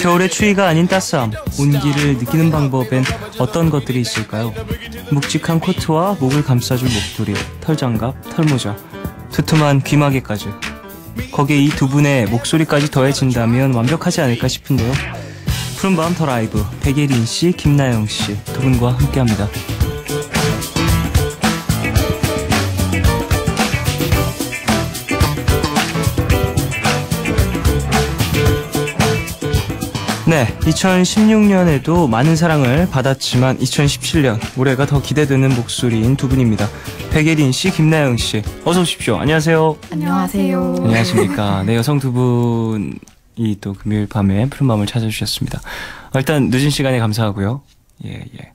겨울의 추위가 아닌 따스함, 온기를 느끼는 방법엔 어떤 것들이 있을까요? 묵직한 코트와 목을 감싸줄 목도리, 털장갑, 털모자, 두툼한 귀마개까지. 거기에 이 두 분의 목소리까지 더해진다면 완벽하지 않을까 싶은데요. 푸른밤 더 라이브, 백예린 씨, 김나영 씨 두 분과 함께합니다. 네, 2016년에도 많은 사랑을 받았지만 2017년 올해가 더 기대되는 목소리인 두 분입니다. 백예린 씨, 김나영 씨, 어서 오십시오. 안녕하세요. 안녕하세요. 안녕하십니까. 네, 여성 두 분이 또 금요일 밤에 푸른 밤을 찾아주셨습니다. 어, 일단 늦은 시간에 감사하고요. 예, 예.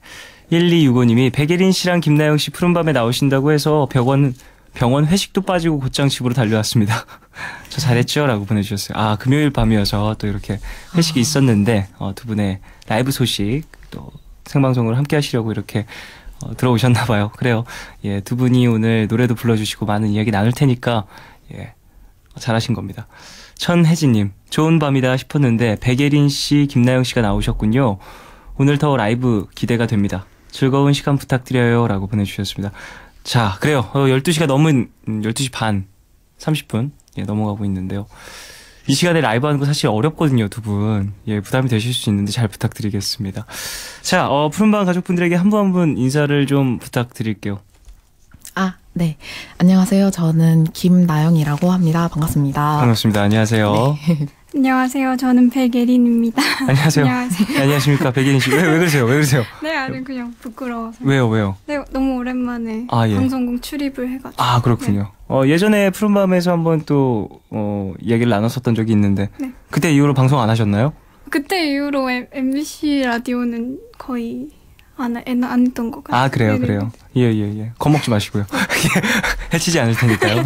1265님이 백예린 씨랑 김나영 씨 푸른 밤에 나오신다고 해서 병원 병원 회식도 빠지고 곧장 집으로 달려왔습니다. 저 잘했죠? 라고 보내주셨어요. 아, 금요일 밤이어서 또 이렇게 회식이 있었는데, 어, 두 분의 라이브 소식, 또 생방송을 함께 하시려고 이렇게 어, 들어오셨나봐요. 그래요. 예, 두 분이 오늘 노래도 불러주시고 많은 이야기 나눌 테니까, 예, 잘하신 겁니다. 천혜진님, 좋은 밤이다 싶었는데, 백예린 씨, 김나영 씨가 나오셨군요. 오늘 더 라이브 기대가 됩니다. 즐거운 시간 부탁드려요. 라고 보내주셨습니다. 자, 그래요. 어, 12시가 넘은, 음, 12시 반, 30분, 예, 넘어가고 있는데요. 이 시간에 라이브 하는 거 사실 어렵거든요, 두 분. 예, 부담이 되실 수 있는데 잘 부탁드리겠습니다. 자, 어, 푸른밤 가족분들에게 한 분 한 분 인사를 좀 부탁드릴게요. 아, 네. 안녕하세요. 저는 김나영이라고 합니다. 반갑습니다. 반갑습니다. 안녕하세요. 안녕하세요. 저는 백예린입니다. 안녕하세요. 안녕하세요. 네, 안녕하십니까. 백예린 씨. 왜, 왜 그러세요? 왜 그러세요? 네, 아니 그냥 부끄러워서. 왜요, 왜요? 네, 너무 오랜만에 아, 예. 방송국 출입을 해가지고. 아, 그렇군요. 어, 예전에 푸른밤에서 한번 또, 어, 이야기를 나눴었던 적이 있는데. 네. 그때 이후로 방송 안 하셨나요? 그때 이후로 M- MBC 라디오는 거의 안, 안, 안 했던 것 같아요. 아, 그래요, 네네. 그래요. 예, 예, 예. 겁먹지 마시고요. 해치지 않을 테니까요.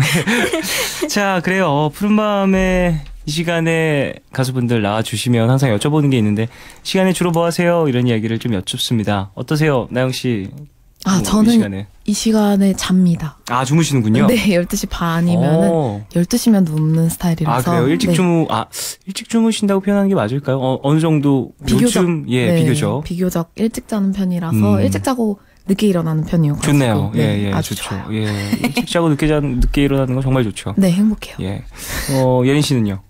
자, 그래요. 어, 푸른밤에 이 시간에 가수분들 나와주시면 항상 여쭤보는 게 있는데, 시간에 주로 뭐 하세요? 이런 이야기를 좀 여쭙습니다. 어떠세요, 나영 씨? 아, 이 저는 시간에. 이 시간에 잡니다. 아, 주무시는군요. 네, 12시 반이면은 어. 12시면 눕는 스타일이라서. 아, 그래요? 일찍 네. 주무, 아, 일찍 주무신다고 표현하는 게 맞을까요? 어, 어느 정도, 비교적. 요즘, 예, 네, 비교적. 비교적 일찍 자는 편이라서 음. 일찍 자고 늦게 일어나는 편이요. 좋네요. 예, 예, 아주 좋죠. 좋아요. 예, 일찍 자고 늦게 자, 늦게 일어나는 건 정말 좋죠. 네, 행복해요. 예. 어, 예린 씨는요?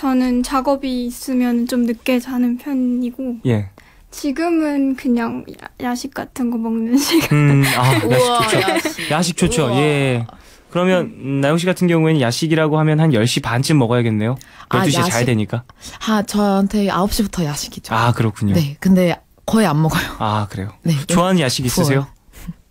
저는 작업이 있으면 좀 늦게 자는 편이고, 예. 지금은 그냥 야- 야식 같은 거 먹는 시간. 음, 아, 야식 우와, 좋죠. 야식. 야식 좋죠. 우와. 예. 그러면 음, 나영 씨 같은 경우에는 야식이라고 하면 한 10시 반쯤 먹어야겠네요. 아, 12시에 자야 야식. 되니까. 아, 저한테 9시부터 야식이죠. 아, 그렇군요. 네, 근데 거의 안 먹어요. 아, 그래요. 네. 좋아하는 야식 있으세요?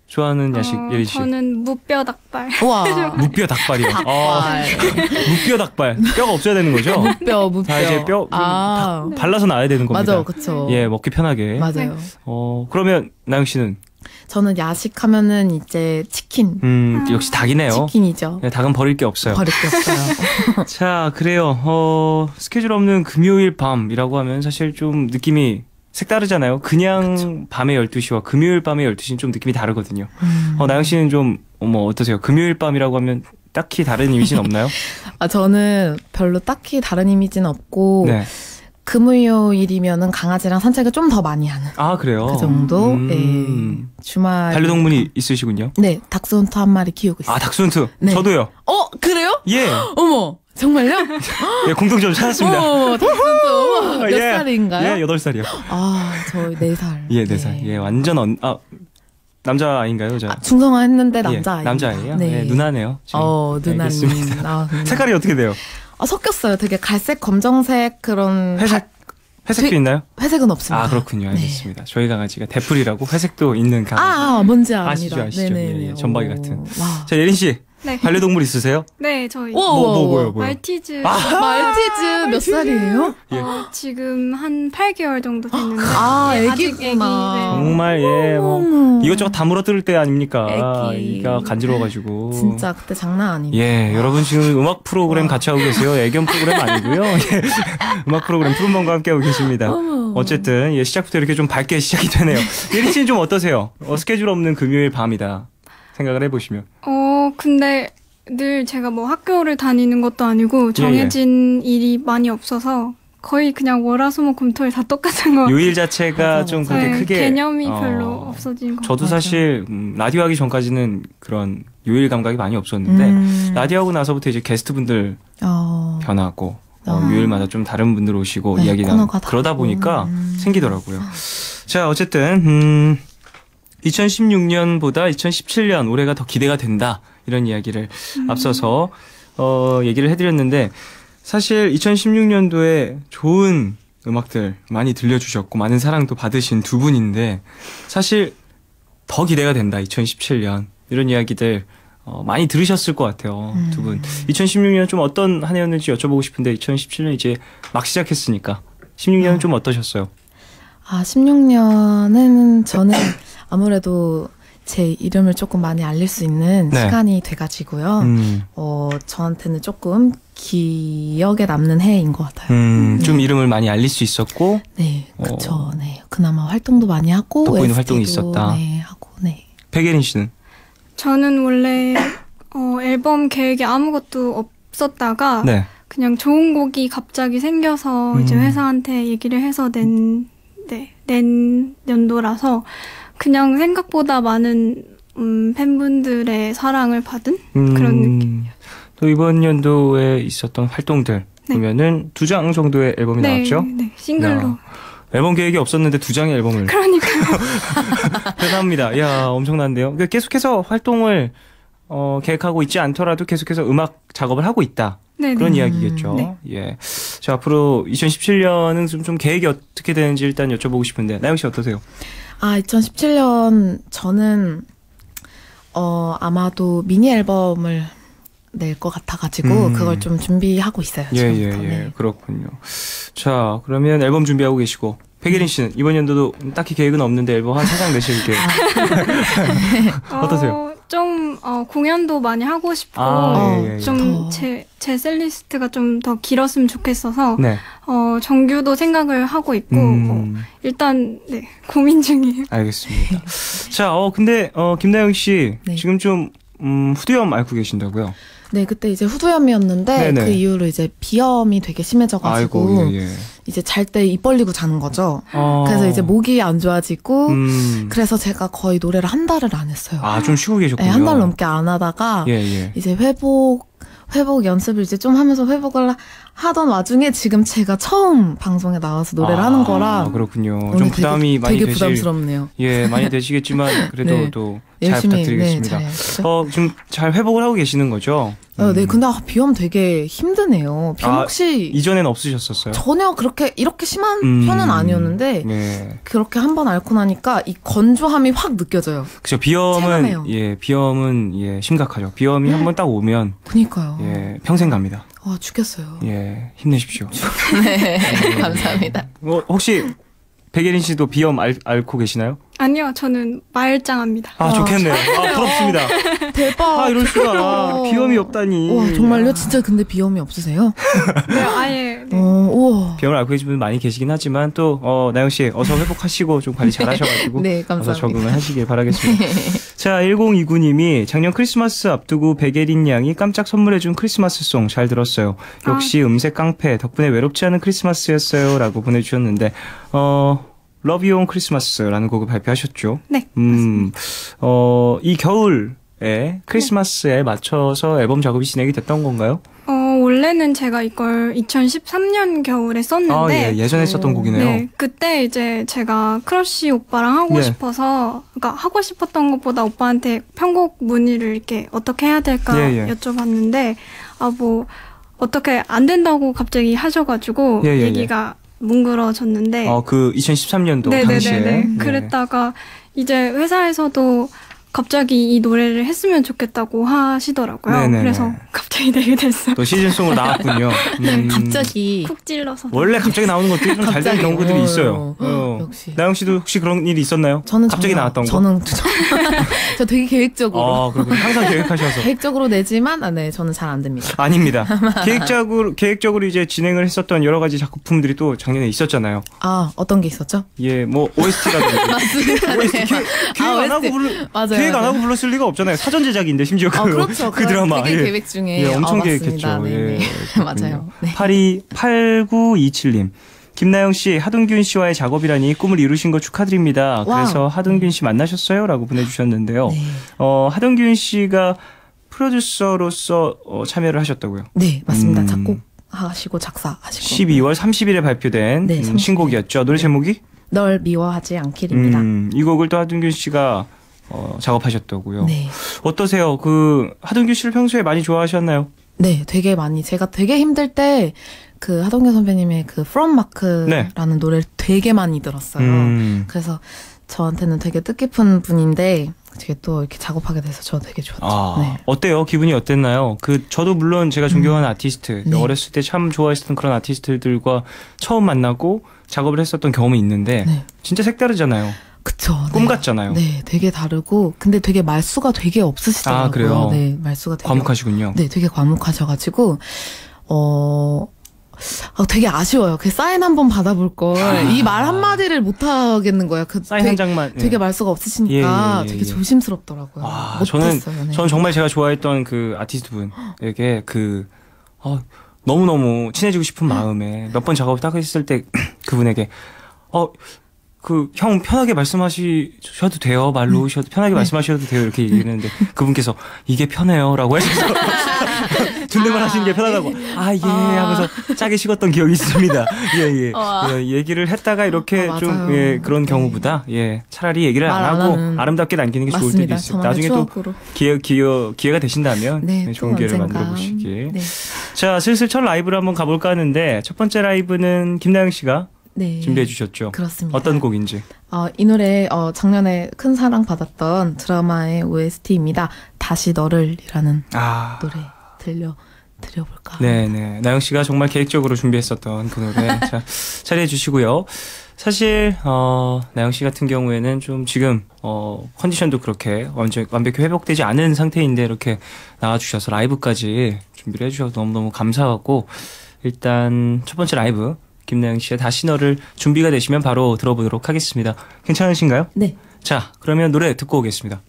좋아하는 야식 어, 예린 씨. 저는 무뼈 닭발. 우와. 무뼈 닭발이요. 어, 닭발. 무뼈 닭발. 뼈가 없어야 되는 거죠? 무뼈, 무뼈. 자, 이제 뼈 아, 발라서 나야 되는 겁니다. 맞아, 그쵸. 예, 먹기 편하게. 맞아요. 어, 그러면 나영 씨는 저는 야식하면은 이제 치킨. 음, 아. 역시 닭이네요. 치킨이죠. 네, 닭은 버릴 게 없어요. 버릴 게 없어요. 자, 그래요. 어, 스케줄 없는 금요일 밤이라고 하면 사실 좀 느낌이 색다르잖아요. 그냥 밤의 12시와 금요일 밤의 12시는 좀 느낌이 다르거든요. 음. 어, 나영 씨는 좀, 어머, 어떠세요? 금요일 밤이라고 하면 딱히 다른 이미지는 없나요? 아, 저는 별로 딱히 다른 이미지는 없고, 네. 금요일이면은 강아지랑 산책을 좀 더 많이 하는 아, 그래요? 그 정도? 음. 예. 주말. 반려동물이 있으시군요. 네, 닥스훈트 한 마리 키우고 있어요. 아, 닥스훈트. 네. 저도요. 어, 그래요? 예. 어머, 정말요? 예, 공통점 찾았습니다. 우와, 몇 예. 살인가요? 예, 8살이요. 아, 저 4살. 예, 4살. 예, 완전 언, 아, 남자 아인가요, 여자? 아, 충성화 했는데 예, 남자 아이. 남자예요? 네. 예, 누나네요. 지금. 어, 누나님. 알겠습니다. 아, 음. 색깔이 어떻게 돼요? 아, 섞였어요. 되게 갈색, 검정색 그런. 회색? 회색도 되- 있나요? 회색은 없습니다. 아, 그렇군요. 알겠습니다. 저희 강아지가 대풀이라고 회색도 있는 강아지. 아, 아, 뭔지 압니다. 아시죠, 아시죠. 예, 예, 전박이 같은. 와. 자, 예린 씨. 네. 반려동물 있으세요? 네, 저희. 우와, 뭐, 뭐. 뭐요, 뭐요? 말티즈. 아, 말티즈 몇 살이에요? 예. 어, 지금 한 8개월 정도 됐는데. 아, 네, 아직 애기구나. 애기, 네. 정말, 예, 뭐. 이것저것 다 물어뜯을 때 아닙니까? 애기. 애기가 간지러워가지고. 진짜 그때 장난 아니네. 예, 여러분 지금 음악 프로그램 같이 하고 계세요. 애견 프로그램 아니고요. 예, 음악 프로그램 푸른밤과 함께하고 계십니다. 어쨌든 예, 시작부터 이렇게 좀 밝게 시작이 되네요. 예린 씨는 좀 어떠세요? 어, 스케줄 없는 금요일 밤이다. 생각을 해보시면. 어, 근데 늘 제가 뭐 학교를 다니는 것도 예, 아니고 정해진 일이 많이 없어서 거의 그냥 월화수목 금토일 다 똑같은 거. 요일 자체가 맞아, 좀 맞아. 그렇게 네, 크게 개념이 어, 별로 없어진 거. 저도. 사실 음, 라디오 하기 전까지는 그런 요일 감각이 많이 없었는데 음. 라디오 하고 나서부터 이제 게스트 분들 어. 변하고 어, 어. 요일마다 좀 다른 분들 오시고 네, 이야기 나누고 코너가 그러다. 보니까 음. 생기더라고요. 자 어쨌든 음, 2016년보다 2017년 올해가 더 기대가 된다 이런 이야기를 앞서서 어, 얘기를 해드렸는데 사실 2016년도에 좋은 음악들 많이 들려주셨고 많은 사랑도 받으신 두 분인데 사실 더 기대가 된다 2017년 이런 이야기들 어, 많이 들으셨을 것 같아요 음. 두분 2016년 좀 어떤 한 해였는지 여쭤보고 싶은데 2017년 이제 막 시작했으니까 16년은 어. 좀 어떠셨어요? 아, 16년에는 저는 아무래도 제 이름을 조금 많이 알릴 수 있는 네. 시간이 돼가지고요. 음, 어, 저한테는 조금 기억에 남는 해인 것 같아요. 음, 좀 네. 이름을 많이 알릴 수 있었고 네, 어. 그쵸. 네. 그나마 활동도 많이 하고. 돋보이는 도 활동이 있었다. 네, 하고, 네. 백예린 씨는 저는 원래 어, 앨범 계획이 아무것도 없었다가 네. 그냥 좋은 곡이 갑자기 생겨서 이제 음. 회사한테 얘기를 해서 낸, 네, 낸 연도라서 그냥 생각보다 많은 음, 팬분들의 사랑을 받은 그런 음, 또 이번 연도에 있었던 활동들 네. 보면은 두 장 정도의 앨범이 네, 나왔죠. 네, 싱글로. 야, 앨범 계획이 없었는데 두 장의 앨범을 그러니까요. 대단합니다. 야 엄청난데요. 그러니까 계속해서 활동을 어, 계획하고 있지 않더라도 계속해서 음악 작업을 하고 있다. 네, 그런 네. 이야기겠죠. 네. 예. 자 앞으로 2017년은 좀, 좀 계획이 어떻게 되는지 일단 여쭤보고 싶은데 나영 씨 어떠세요? 아, 2017년 저는 어, 아마도 미니 앨범을 낼 것 같아가지고 음. 그걸 좀 준비하고 있어요. 예, 예, 지금부터. 예. 네. 그렇군요. 자, 그러면 앨범 준비하고 계시고. 백예린 씨는 이번 연도도 딱히 계획은 없는데 앨범 한 세 장 내실 계획. 어떠세요? 어, 좀 어, 공연도 많이 하고 싶고 아, 예, 예, 예. 더. 좀제 제 setlist가 좀 더 길었으면 좋겠어서 네. 어, 정규도 생각을 하고 있고 어, 음, 일단 네 고민 중이에요. 알겠습니다. 자, 어, 근데, 어, 김나영 씨. 네. 지금 좀, 음, 후두염 앓고 계신다고요? 네, 그때 이제 후두염이었는데 네네. 그 이후로 이제 비염이 되게 심해져가지고 아이고, 예, 예. 이제 잘 때 입 벌리고 자는 거죠. 어, 그래서 이제 목이 안 좋아지고 음, 그래서 제가 거의 노래를 한 달을 안 했어요. 아, 좀 쉬고 계셨군요. 네, 한 달 넘게 안 하다가 예, 예. 이제 회복 회복 연습을 이제 좀 하면서 회복을 하던 와중에 지금 제가 처음 방송에 나와서 노래를 아, 하는 거라 그렇군요. 좀 되게- 부담이 많이 되게 되실. 부담스럽네요. 예, 많이 되시겠지만, 그래도 네. 또잘 열심히 부탁드리겠습니다. 네, 잘. 어, 지금 잘 회복을 하고 계시는 거죠? 어, 네, 음. 근데 아, 비염 되게 힘드네요. 비염 아, 혹시 이전엔 없으셨었어요? 전혀 그렇게 이렇게 심한 음. 편은 아니었는데 네. 그렇게 한 번 앓고 나니까 이 건조함이 확 느껴져요. 그죠. 비염은, 체감해요. 예, 비염은, 예, 심각하죠. 비염이 한번 딱 오면, 그니까요. 예, 평생 갑니다. 와 죽겠어요. 예, 힘내십시오. 네, 감사합니다. 어, 혹시, 백예린 씨도 비염 알, 앓고 계시나요? 아니요, 저는 말짱합니다. 아, 와. 좋겠네요. 아, 부럽습니다. 대박. 아, 이럴 수가. 축하해요. 비염이 없다니. 와 정말요? 진짜 근데 비염이 없으세요? 네, 아예 네. 어, 우와. 비염을 앓고 계신 분 많이 계시긴 하지만, 또, 어, 나영 씨, 어서 회복하시고, 좀 관리 잘 하셔가지고. 네, 어서 감사합니다. 적응을 하시길 바라겠습니다. 자, 1029님이 작년 크리스마스 앞두고 백예린 양이 깜짝 선물해준 크리스마스 song 잘 들었어요. 역시 음색 깡패 덕분에 외롭지 않은 크리스마스였어요. 라고 보내주셨는데, 어, Love You on Christmas라는 곡을 발표하셨죠. 네, 음, 어, 이 겨울에 크리스마스에 맞춰서 앨범 작업이 진행이 됐던 건가요? 어, 원래는 제가 이걸 2013년 겨울에 썼는데 아, 예, 예전에 썼던 오. 곡이네요. 네, 그때 이제 제가 크러쉬 오빠랑 하고 예. 싶어서, 그러니까 하고 싶었던 것보다 오빠한테 편곡 문의를 이렇게 어떻게 해야 될까 예, 예. 여쭤봤는데, 아, 뭐, 어떻게 안 된다고 갑자기 하셔가지고, 예, 예, 예. 얘기가 뭉그러졌는데, 어, 그 2013년도 당시에. 네네네네. 네. 그랬다가, 이제 회사에서도 갑자기 이 노래를 했으면 좋겠다고 하시더라고요. 네네네. 그래서 갑자기 내게 됐어요. 또 시즌송으로 나왔군요. 음. 갑자기 쿡 찔러서. 원래 갑자기 나오는 것들이 좀잘 되는. 경우들이 어, 있어요. 어. 역시. 나영 씨도 혹시 그런 일이 있었나요? 저는 갑자기 전혀- 나왔던 거? 저는 저 되게 계획적으로. 아, 그렇군요. 항상 계획하셔서. 계획적으로 내지만, 아, 네, 저는 잘 안 됩니다. 아닙니다. 계획적으로, 계획적으로 이제 진행을 했었던 여러 가지 작품들이 또 작년에 있었잖아요. 아, 어떤 게 있었죠? 예, 뭐, OST라든지. 맞습니다. OST 네. 계획, 계획 아, 안 하고 OST. 불러, 맞아요, 계획 안 맞아요. 하고 불렀을 리가 없잖아요. 사전 제작인데, 심지어 그, 아, 그렇죠. 그 드라마. 되게 예. 계획 중에. 예, 엄청 아, 계획했죠. 네, 예, 네. 그렇군요. 맞아요. 네. 82, 8927님. 김나영 씨, 하동균 씨와의 작업이라니 꿈을 이루신 거 축하드립니다. wow. 그래서 하동균 씨 만나셨어요? 라고 보내주셨는데요. 네. 어, 하동균 씨가 프로듀서로서 어, 참여를 하셨다고요. 네, 맞습니다. 음. 작곡 하시고 작사 하시고. 12월 30일에 발표된 네, 음, 30일. 신곡이었죠. 노래 제목이? 널 미워하지 않기입니다. 음, 이 곡을 또 하동균 씨가 어, 작업하셨다고요. 네. 어떠세요? 그 하동균 씨를 평소에 많이 좋아하셨나요? 네, 되게 많이. 제가 되게 힘들 때, 그 하동규 선배님의 그 From Mark라는 노래를 되게 많이 들었어요. 네. 음. 그래서 저한테는 되게 뜻깊은 분인데, 되게 또 이렇게 작업하게 돼서 저 되게 좋았죠. 아, 네. 어때요? 기분이 어땠나요? 그 저도 물론 제가 존경하는 아티스트, 네. 어렸을 때 참 좋아했었던 그런 아티스트들과 처음 만나고 작업을 했었던 경험이 있는데 네. 진짜 색다르잖아요. 그쵸. 꿈 네. 같잖아요. 네, 되게 다르고, 근데 되게 말수가 되게 없으시더라고요. 아, 그래요? 네, 말수가 되게. 과묵하시군요. 네, 되게 과묵하셔가지고, 어, 아, 되게 아쉬워요. 그 사인 한 번 받아볼 걸. 이말 한마디를 못 하겠는 거예요. 그 사인 되게, 한 장만. 예. 되게 말수가 없으시니까 예, 예, 예, 되게 예. 조심스럽더라고요. 아. 저는 네. 저는 정말 제가 좋아했던 그 아티스트 분에게 그 어, 너무 너무 친해지고 싶은 마음에 몇 번 작업을 딱 했을 때 그분에게 어. 그 형 편하게 말씀하셔도 돼요 말로 셔도 편하게 네. 말씀하셔도 돼요 이렇게 얘기했는데 그분께서 이게 편해요라고 하셔서 존댓말 하시는 게 편하다고 아 예 하면서 짜게 식었던 기억이 있습니다 예예 와. 예, 얘기를 했다가 이렇게 아, 좀. 예, 그런 네. 경우보다 예 차라리 얘기를 안 하고. 아름답게 남기는 게 좋을 때도 맞습니다. 있어요 나중에 또 추억으로. 기회, 기회, 기회가 되신다면 네, 네, 좋은 또 기회를. 만들어 보시길. 네. 자, 슬슬 첫 라이브를 한번 가볼까 하는데 첫 번째 라이브는 김나영 씨가 네. 준비해 주셨죠. 그렇습니다. 어떤 곡인지. 어, 이 노래 어, 작년에 큰 사랑 받았던 드라마의 OST입니다. 다시 너를이라는 아, 노래 들려 드려볼까? 네 네. 나영 씨가 정말 계획적으로 준비했었던 그 노래. 자, 차례해 주시고요. 사실, 어, 나영 씨 같은 경우에는 좀 지금, 어, 컨디션도 그렇게 완전 완벽히 회복되지 않은 상태인데 이렇게 나와 주셔서 라이브까지 준비를 해 주셔서 너무너무 감사하고, 일단 첫 번째 라이브, 김나영 씨의 다시 너를 준비가 되시면 바로 들어보도록 하겠습니다. 괜찮으신가요? 네. 자, 그러면 노래 듣고 오겠습니다.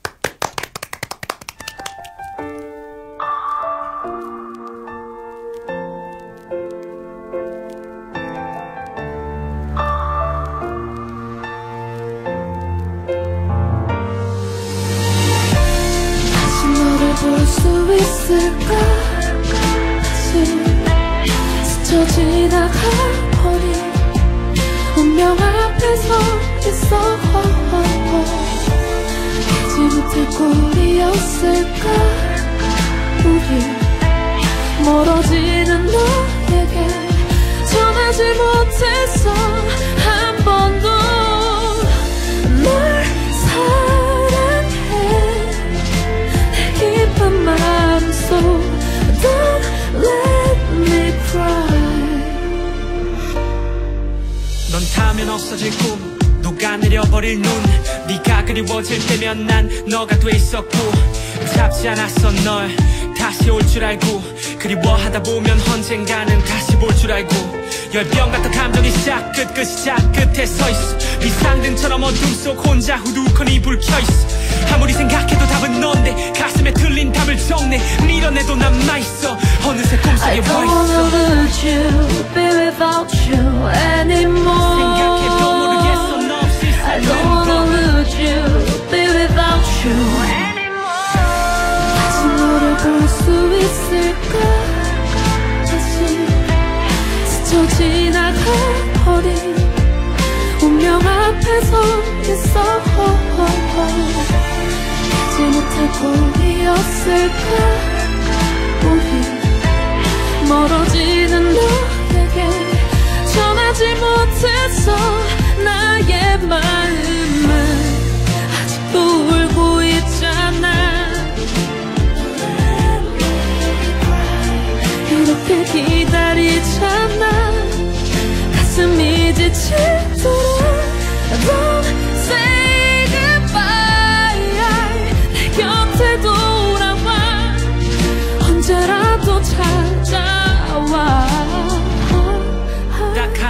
멀어지는 너에게 전하지 못했어 한 번도 널 사랑해. 깊은 마음속 Don't let me cry. 넌 타면 없어질 꿈 녹아내려버릴 눈. 네가 그리워질 때면 난 너가 돼 있었고. 잡지 않았어 널 다시 올 줄 알고 그리워하다 보면 언젠가는 다시 볼 줄 알고 열병 같은 감정이 시작 끝끝 시작 끝에 서 있어. 비상등처럼 어둠 속 혼자 후두커니 불 켜있어. 아무리 생각해도 답은 넌데 가슴에 틀린 답을 적네. 밀어내도 남아있어. 어느새 I 꿈속에 don't 와있어 wanna lose you Be without you anymore. 생각해도 모르겠어 너 없이 I don't wanna 건 lose you Be without you 볼수 있을까? 다시 스쳐 지나가 버린 운명 앞에 서 있어. 잊지 못할 꼴이었을까? 우리 멀어지는 너에게 전하지 못했어 나의 마음은 아직도 울고 있잖아 있잖아. 가슴이 지치더라도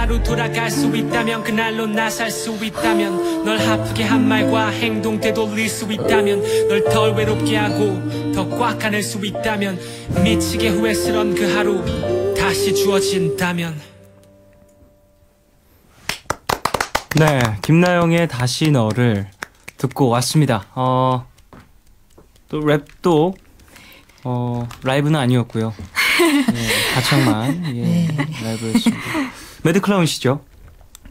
하루 돌아갈 수 있다면 그날로 나 살 수 있다면 널 아프게 한 말과 행동 되돌릴 수 있다면 널 덜 외롭게 하고 더 꽉 안을 수 있다면 미치게 후회스런 그 하루 다시 주어진다면 네, 김나영의 다시 너를 듣고 왔습니다. 어, 또 랩도 어, 라이브는 아니었고요. 예, 가창만 예, 라이브였습니다. 매드클라운 씨죠?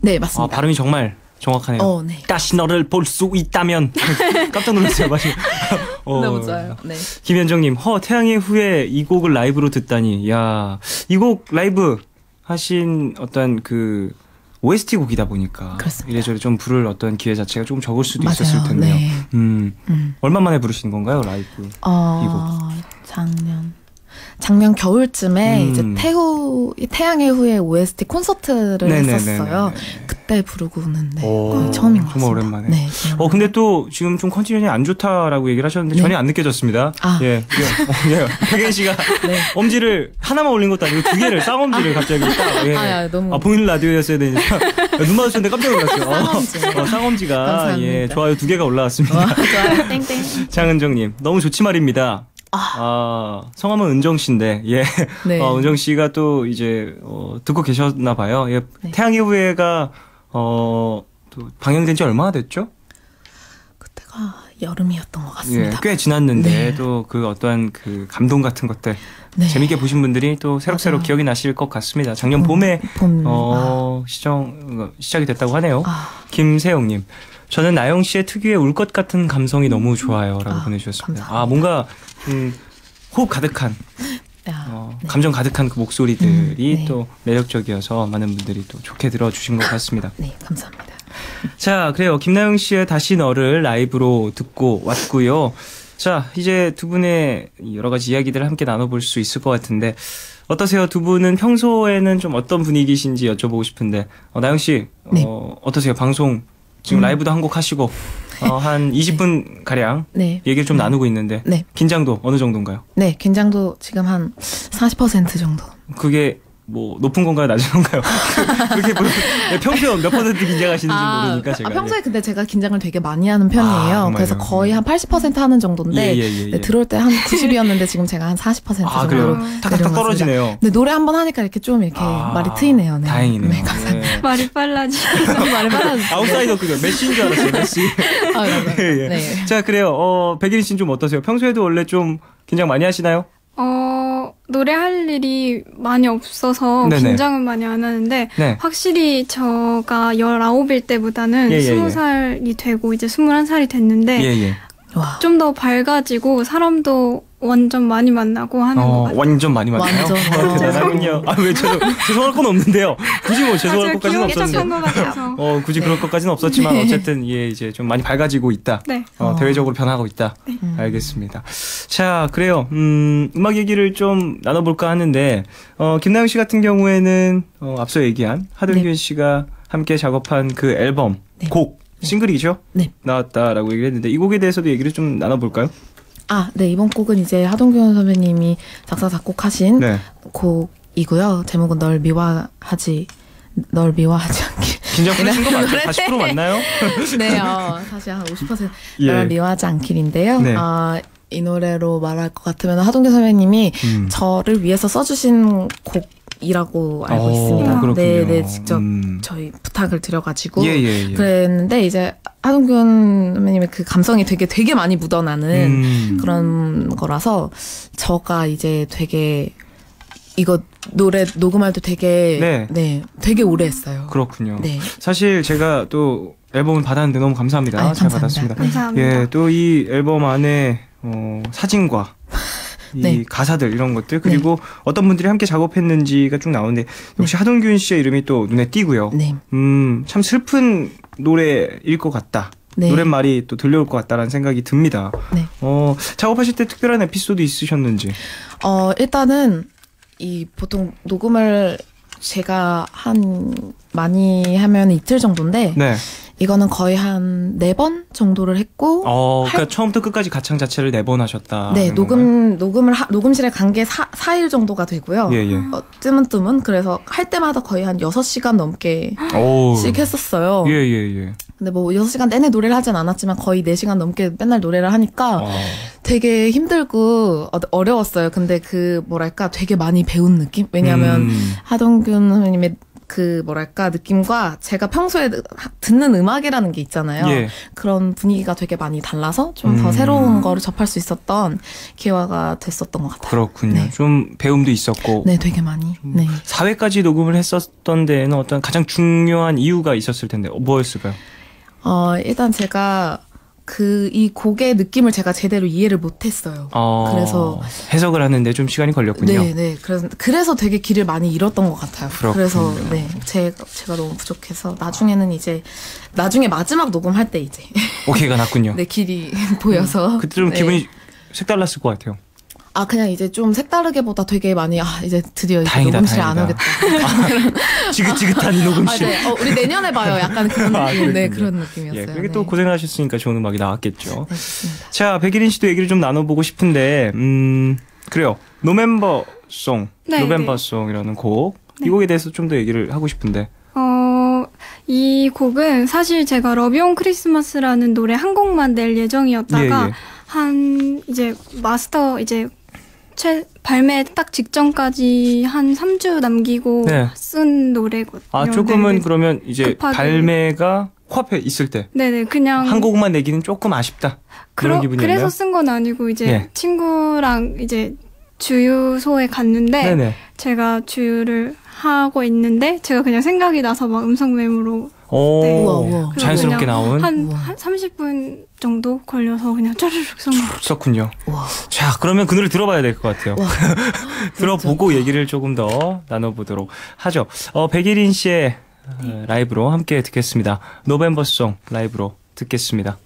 네 아, 맞습니다. 발음이 정말 정확하네요. 어, 네. 다시 너를 볼 수 있다면 깜짝 놀랐어요, 맞아요. 어, 너무 좋아요. 네. 김현정님, 허 태양의 후예 이 곡을 라이브로 듣다니, 야, 이 곡 라이브 하신 어떤 그 OST 곡이다 보니까 그렇습니다. 이래저래 좀 부를 어떤 기회 자체가 조금 적을 수도 맞아요. 있었을 텐데요. 네. 음, 음. 얼마 만에 부르신 건가요, 라이브? 어, 작년 작년 겨울쯤에 음. 이제 태후 태양의 후예 OST 콘서트를 네네네네. 했었어요. 그때 부르고는 네, 오, 거의 처음인 것 정말 같습니다. 오랜만에. 네. 어 근데 또 지금 좀 컨디션이 안 좋다라고 얘기를 하셨는데 네. 전혀 안 느껴졌습니다. 아. 예, 예, 어, 예. 백현 씨가 네. 엄지를 하나만 올린 것도 아니고 두 개를 쌍엄지를 갑자기 딱. 예. 아, 야, 너무- 아, 보이는 라디오였어야 되니까 눈 마주쳤는데 깜짝 놀랐어요. 어, 쌍엄지. 어, 쌍엄지가 감사합니다. 예 좋아요 두 개가 올라왔습니다. 와, 좋아요. 땡땡. 장은정님 너무 좋지 말입니다. 아, 성함은 은정 씨인데 예. 네. 어, 은정 씨가 또 이제 어, 듣고 계셨나 봐요. 예. 네. 태양의 후예가 어, 또 방영된 지 얼마나 됐죠? 그때가 여름이었던 것 예, 같습니다. 꽤 지났는데 네. 또그 어떠한 그 감동 같은 것들 네. 재밌게 보신 분들이 또 새록새록 맞아요. 기억이 나실 것 같습니다. 작년 음, 봄에 봄. 어, 시정 어, 시작이 됐다고 하네요. 아, 김세영님. 저는 나영 씨의 특유의 울 것 같은 감성이 너무 좋아요라고 아, 보내주셨습니다. 감사합니다. 아 뭔가 음, 호흡 가득한 야, 어, 네. 감정 가득한 그 목소리들이 음, 네. 또 매력적이어서 많은 분들이 또 좋게 들어주신 것 같습니다. 네, 감사합니다. 자, 그래요. 김나영 씨의 다시 너를 라이브로 듣고 왔고요. 자, 이제 두 분의 여러 가지 이야기들을 함께 나눠볼 수 있을 것 같은데 어떠세요? 두 분은 평소에는 좀 어떤 분위기신지 여쭤보고 싶은데 어, 나영 씨 네. 어, 어떠세요? 방송 지금 음. 라이브도 한 곡 하시고 어, 한 20분 가량 네. 얘기를 좀 나누고 있는데 네. 긴장도 어느 정도인가요? 네, 긴장도 지금 한 40% 정도. 그게 뭐 높은 건가요, 낮은 건가요? 그렇게 네, 평소에 몇 퍼센트 긴장하시는지 모르니까 제가 아, 평소에 근데 제가 긴장을 되게 많이 하는 편이에요. 아? 그래서 거의 한 80% 하는 정도인데 예, 예, 예, 예. 네, 들어올 때 한 90이었는데 지금 제가 한 40%아 정도로 그래요? 음. 탁탁탁 내려갔습니다. 떨어지네요. 근데 노래 한 번 하니까 이렇게 좀 이렇게 아, 말이 트이네요. 네. 다행이네요. 네, 감사합니다. 예. 말이 빨라지. 말이 많아졌어요. 아웃사이더 그거 메시인 줄 알았어요. 메시. 아, 맞아요. 예, 예. 네. 자 그래요. 어 백예린 씨는 좀 어떠세요? 평소에도 원래 좀 긴장 많이 하시나요? 어, 노래할 일이 많이 없어서 네네. 긴장은 많이 안 하는데 네. 확실히 저가 19일 때보다는 예, 예, 예. 20살이 되고 이제 21살이 됐는데 예예. 와. 좀더 밝아지고 사람도 완전 많이 만나고 하는 것어 같아요. 완전 많이 맞나요? 완전. 어, 대단하군요. 아왜 저도 죄송할 건 없는데요. 굳이 뭐 죄송할 아, 것까지는 없었는데. 것. 어 굳이 그럴 것까지는 없었지만 네. 어쨌든 예 이제 좀 많이 밝아지고 있다. 네. 어, 어. 대외적으로 변하고 있다. 음. 알겠습니다. 자, 그래요. 음, 음악 얘기를 좀 나눠볼까 하는데, 어, 김나영 씨 같은 경우에는, 어, 앞서 얘기한 하동균 네. 씨가 함께 작업한 그 앨범, 네. 곡, 싱글이죠? 네. 나왔다라고 얘기를 했는데, 이 곡에 대해서도 얘기를 좀 나눠볼까요? 아, 네. 이번 곡은 이제 하동균 선배님이 작사 작곡하신 네. 곡이고요. 제목은 널 미워하지 널 미워하지 않게. 긴장 풀리신 거 맞죠? 40% 맞나요? 네, 어, 사실 한 50%. 예. 널 미워하지 않길인데요. 네. 아, 이 노래로 말할 것 같으면 하동균 선배님이 음. 저를 위해서 써주신 곡 이라고 알고 어, 있습니다. 그렇군요. 네, 네, 직접 음. 저희 부탁을 드려가지고 예, 예, 예. 그랬는데 이제 하동균 선배님의 그 감성이 되게 되게 많이 묻어나는 음. 그런 거라서 저가 이제 되게 이거 노래 녹음할 때 되게 네. 네, 되게 오래 했어요. 그렇군요. 네. 사실 제가 또 앨범을 받았는데 너무 감사합니다. 아유, 잘 감사합니다. 받았습니다. 감사합니다. 예, 또 이 앨범 안에 어, 사진과 이 네. 가사들 이런 것들 그리고 어떤 분들이 함께 작업했는지가 쭉 나오는데 역시 하동균 씨의 이름이 또 눈에 띄고요. 네. 음, 참 슬픈 노래일 것 같다. 네. 노랫말이 또 들려올 것 같다라는 생각이 듭니다. 네. 어, 작업하실 때 특별한 에피소드 있으셨는지. 어, 일단은 이 보통 녹음을 제가 한 많이 하면 이틀 정도인데 네. 이거는 거의 한 네 번 정도를 했고 어, 그러니까 할- 처음부터 끝까지 가창 자체를 네 번 하셨다. 네 녹음 녹음을 하- 녹음실에 간 게 4일 정도가 되고요. 예, 예. 어, 뜨문뜨문 그래서 할 때마다 거의 한 6시간 넘게 오. 씩 했었어요. 예, 예, 예. 근데 뭐 6시간 내내 노래를 하진 않았지만 거의 4시간 넘게 맨날 노래를 하니까 어. 되게 힘들고 어- 어려웠어요. 근데 그 뭐랄까 되게 많이 배운 느낌? 왜냐하면 음. 하동균 선생님의 그 뭐랄까 느낌과 제가 평소에 듣는 음악이라는 게 있잖아요. 예. 그런 분위기가 되게 많이 달라서 좀더 음. 새로운 거를 접할 수 있었던 기회가 됐었던 것 같아요. 그렇군요. 네. 좀 배움도 있었고. 네, 되게 많이. 네. 4회까지 녹음을 했었던 데에는 어떤 가장 중요한 이유가 있었을 텐데 어, 뭐였을까요? 어, 일단 제가 그 이 곡의 느낌을 제가 제대로 이해를 못했어요. 어, 그래서- 해석을 하는데 좀 시간이 걸렸군요. 네, 네. 그래서 그래서 되게 길을 많이 잃었던 것 같아요. 그렇군요. 그래서 네, 제가 제가 너무 부족해서 나중에는 이제 나중에 마지막 녹음할 때 이제 오케이가 났군요. 내 길이 보여서 그때 좀 네. 기분이 색달랐을 것 같아요. 아 그냥 이제 좀 색다르게보다 되게 많이 아 이제 드디어 이제 다행이다, 녹음실에 안 다행이다. 오겠다. 지긋지긋한 이 아, 녹음실. 네. 어, 우리 내년에 봐요. 약간 그런 아, 느낌. 네. 그런 느낌이었어요. 예, 그게 네. 또 고생하셨으니까 좋은 음악이 나왔겠죠. 네. 자, 백예린 씨도 얘기를 좀 나눠보고 싶은데, 음, 그래요. November song, 네, November 네. song이라는 곡. 이 곡에 대해서 좀 더 얘기를 하고 싶은데. 어, 이 곡은 사실 제가 Love You on Christmas라는 노래 한 곡만 낼 예정이었다가 예, 예. 한 이제 마스터 이제 최 발매 딱 직전까지 한 3주 남기고 네. 쓴 노래거든요. 아, 조금은 네네. 그러면 이제 급하게. 발매가 코앞에 있을 때. 네네 그냥 한 곡만 내기는 조금 아쉽다. 그런 기분이었나요? 그래서 쓴 건 아니고 이제 예. 친구랑 이제 주유소에 갔는데 네네. 제가 주유를 하고 있는데 제가 그냥 생각이 나서 막 음성 메모로 오, 네. 우와, 우와. 자연스럽게 나온. 한, 우와. 한 30분 정도 걸려서 그냥 거. 그렇군요. 와. 자, 그러면 그 노래 들어봐야 될 것 같아요. 와. 들어보고 얘기를 조금 더 나눠보도록 하죠. 어, 백일인 씨의 어, 라이브로 함께 듣겠습니다. 노벤버송 라이브로 듣겠습니다.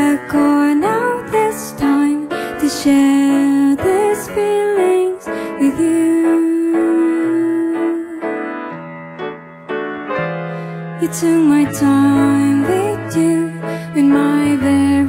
This record now this time to share these feelings with you. You took my time with you with my very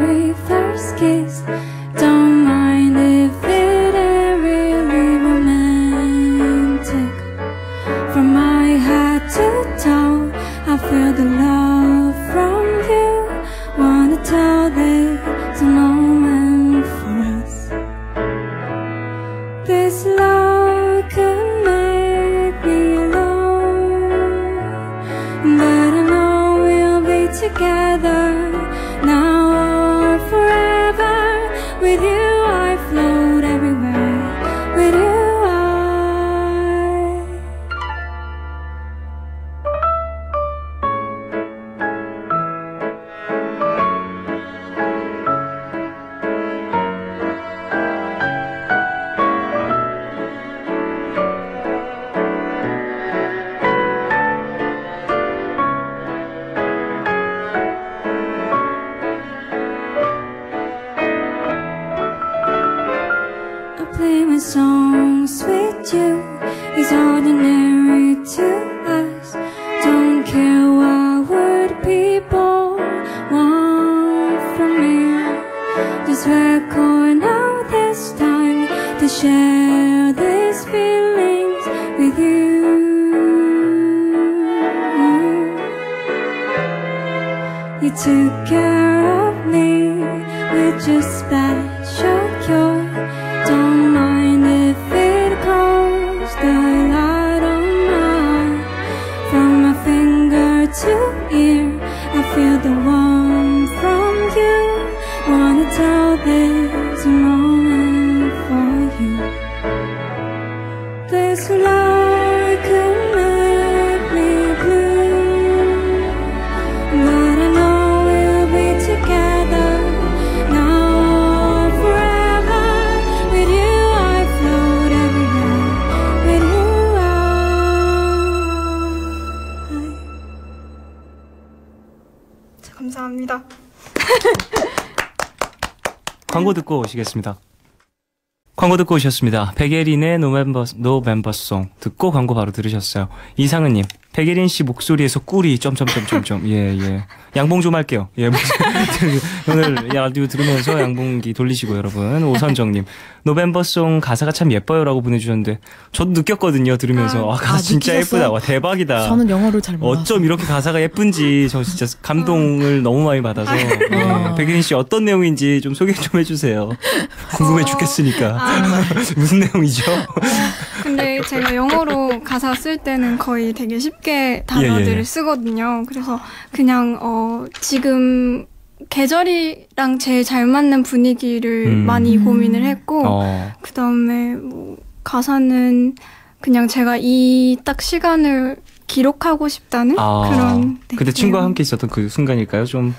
광고 듣고 오시겠습니다. 광고 듣고 오셨습니다. 백예린의 노멤버, 노멤버송 듣고 광고 바로 들으셨어요. 이상은님, 백예린 씨 목소리에서 꿀이 점점점점점 예 예. 양봉 좀 할게요. 예 오늘 라디오 들으면서 양봉기 돌리시고 여러분 오선정님 노멤버송 가사가 참 예뻐요라고 보내주셨는데 저도 느꼈거든요 들으면서 아, 가사 아, 진짜 느끼셨어요? 예쁘다 와 대박이다. 저는 영어를 잘 몰라서. 어쩜 이렇게 가사가 예쁜지 저 진짜 감동을 너무 많이 받아서 예. 백예린 씨 어떤 내용인지 좀 소개 좀 해주세요. 궁금해 어, 죽겠으니까 아, 무슨 내용이죠? 근데 제가 영어로 가사 쓸 때는 거의 되게 쉽게 단어들을 예, 예, 예. 쓰거든요. 그래서 그냥 어 지금 계절이랑 제일 잘 맞는 분위기를 음. 많이 고민을 했고 어, 그 다음에 뭐 가사는 그냥 제가 이 딱 시간을 기록하고 싶다는 아, 그런 네, 그때 친구와 내용. 함께 있었던 그 순간일까요? 좀그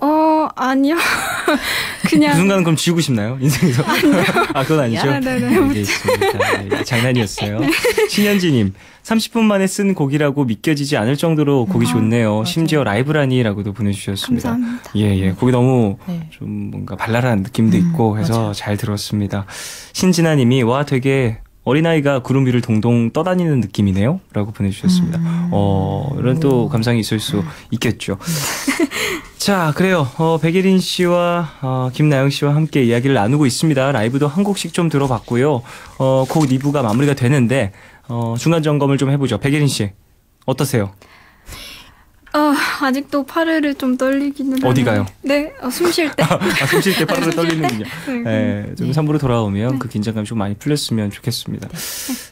어 아니요 그냥 순간은 그럼 지우고 싶나요? 인생에서? 아, 그건 아니죠. 네네네. 알겠습니다. 네, 장난이었어요. 신현지님, 30분 만에 쓴 곡이라고 믿겨지지 않을 정도로 곡이 좋네요. 심지어 라이브라니라고도 보내주셨습니다. 감사합니다. 예, 예. 곡이 너무 네. 좀 뭔가 발랄한 느낌도 음, 있고 해서 맞아요. 잘 들었습니다. 신진아님이 와 되게 어린아이가 구름 위를 동동 떠다니는 느낌이네요. 라고 보내주셨습니다. 음. 어, 이런 또 감상이 있을 수 있겠죠. 자, 그래요. 어, 백예린 씨와 어, 김나영 씨와 함께 이야기를 나누고 있습니다. 라이브도 한 곡씩 좀 들어봤고요. 어, 곡 2부가 마무리가 되는데 어, 중간 점검을 좀 해보죠. 백예린 씨 어떠세요? 어, 아직도 파르르 좀 떨리기는 어디 하네요. 가요? 네, 숨쉴 때. 아, 숨쉴 때 빠르르 떨리는군요. 네. 네, 좀 3부로 돌아오면 그 긴장감 좀 많이 풀렸으면 좋겠습니다.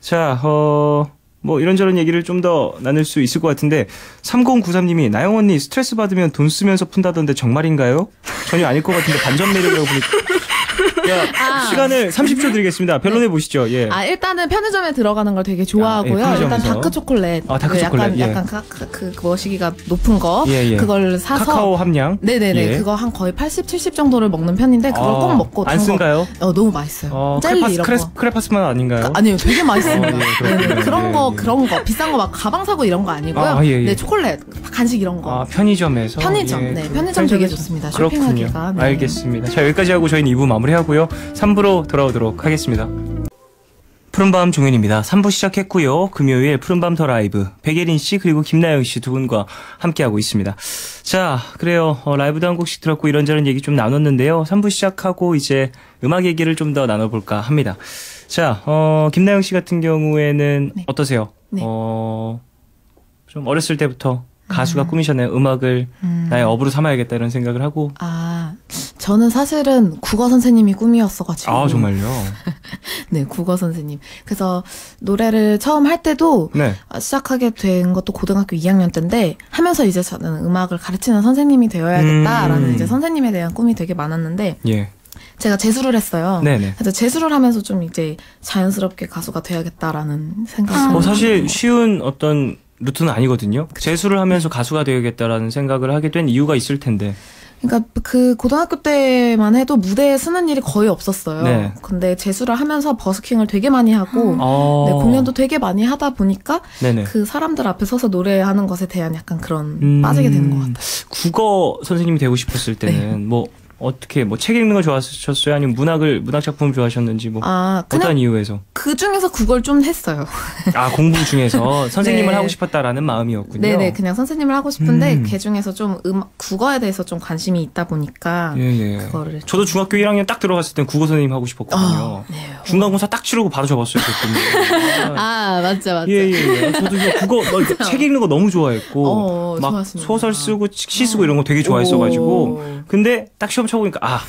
자, 어, 뭐 이런저런 얘기를 좀 더 나눌 수 있을 것 같은데 3093님이 나영 언니 스트레스 받으면 돈 쓰면서 푼다던데 정말인가요? 전혀 아닐 것 같은데 반전 매력이라고 보니까 야, 아. 시간을 30초 드리겠습니다. 변론해 보시죠. 예. 아 일단은 편의점에 들어가는 걸 되게 좋아하고요. 아, 예, 일단. 다크 초콜릿, 아, 다크 그 초콜릿, 약간 예. 약간 가, 그, 그 거시기가 높은 거, 예, 예. 그걸 사서 카카오 함량. 네네네 예. 그거 한 거의 80, 70 정도를 먹는 편인데 그걸 아, 꼭 먹고 안 쓴가요? 어 너무 맛있어요. 어, 젤리 크레파스, 이런 거. 크레파스만 아닌가요? 아니요, 되게 맛있습니다. 어, 예, 그런 예, 거, 예. 그런 거, 비싼 거 막 가방 사고 이런 거 아니고요. 아, 예, 예. 네, 초콜릿, 간식 이런 거. 아, 편의점에서? 편의점, 예, 네, 그 편의점 되게. 좋습니다. 쇼핑하기가. 네. 알겠습니다. 자, 여기까지 하고 저희는 2부 마무리하고요. 3부로 돌아오도록 하겠습니다. 푸른밤 종현입니다. 3부 시작했고요. 금요일 푸른밤 더 라이브 백예린 씨 그리고 김나영 씨 두 분과 함께하고 있습니다. 자, 그래요. 어, 라이브도 한 곡씩 들었고 이런저런 얘기 좀 나눴는데요. 3부 시작하고 이제 음악 얘기를 좀 더 나눠볼까 합니다. 자, 어, 김나영 씨 같은 경우에는 네. 어떠세요? 네. 어, 좀 어렸을 때부터 가수가 꿈이셨나요? 음악을 음. 나의 업으로 삼아야겠다 이런 생각을 하고 아, 저는 사실은 국어 선생님이 꿈이었어가지고. 아 정말요? 네, 국어 선생님. 그래서 노래를 처음 할 때도 네. 아, 시작하게 된 것도 고등학교 2학년 때인데 하면서 이제 저는 음악을 가르치는 선생님이 되어야겠다라는 음. 이제 선생님에 대한 꿈이 되게 많았는데 예. 제가 재수를 했어요. 네네. 그래서 재수를 하면서 좀 이제 자연스럽게 가수가 돼야겠다라는 생각을 뭐 하고 사실 쉬운 어떤 루트는 아니거든요. 재수를 하면서 가수가 되야겠다라는 생각을 하게 된 이유가 있을 텐데. 그러니까 그 고등학교 때만 해도 무대에 서는 일이 거의 없었어요. 네. 근데 재수를 하면서 버스킹을 되게 많이 하고 어. 네, 공연도 되게 많이 하다 보니까 네네. 그 사람들 앞에 서서 노래하는 것에 대한 약간 그런 음. 빠지게 되는 것 같아요. 국어 선생님이 되고 싶었을 때는 뭐 어떻게 뭐 책 읽는 거 좋아하셨어요? 아니면 문학을 문학 작품을 좋아하셨는지 뭐 아, 어떤 이유에서? 그 중에서 그걸 좀 했어요. 아 공부 중에서 선생님을 네. 하고 싶었다라는 마음이었군요. 네네, 그냥 선생님을 하고 싶은데 음. 그 중에서 좀 음, 국어에 대해서 좀 관심이 있다 보니까 예, 예. 그거를 저도 중학교 1학년 딱 들어갔을 땐 국어 선생님 하고 싶었거든요. 아, 네. 중간고사 딱 치르고 바로 접었어요, 그랬더니. 아, 맞죠, 맞죠. 예, 예, 예. 저도 국어, 책 읽는 거 너무 좋아했고, 어, 막 좋았습니다. 소설 쓰고 시 쓰고 이런 거 되게 좋아했어가지고, 오. 근데 딱 시험 쳐보니까, 아,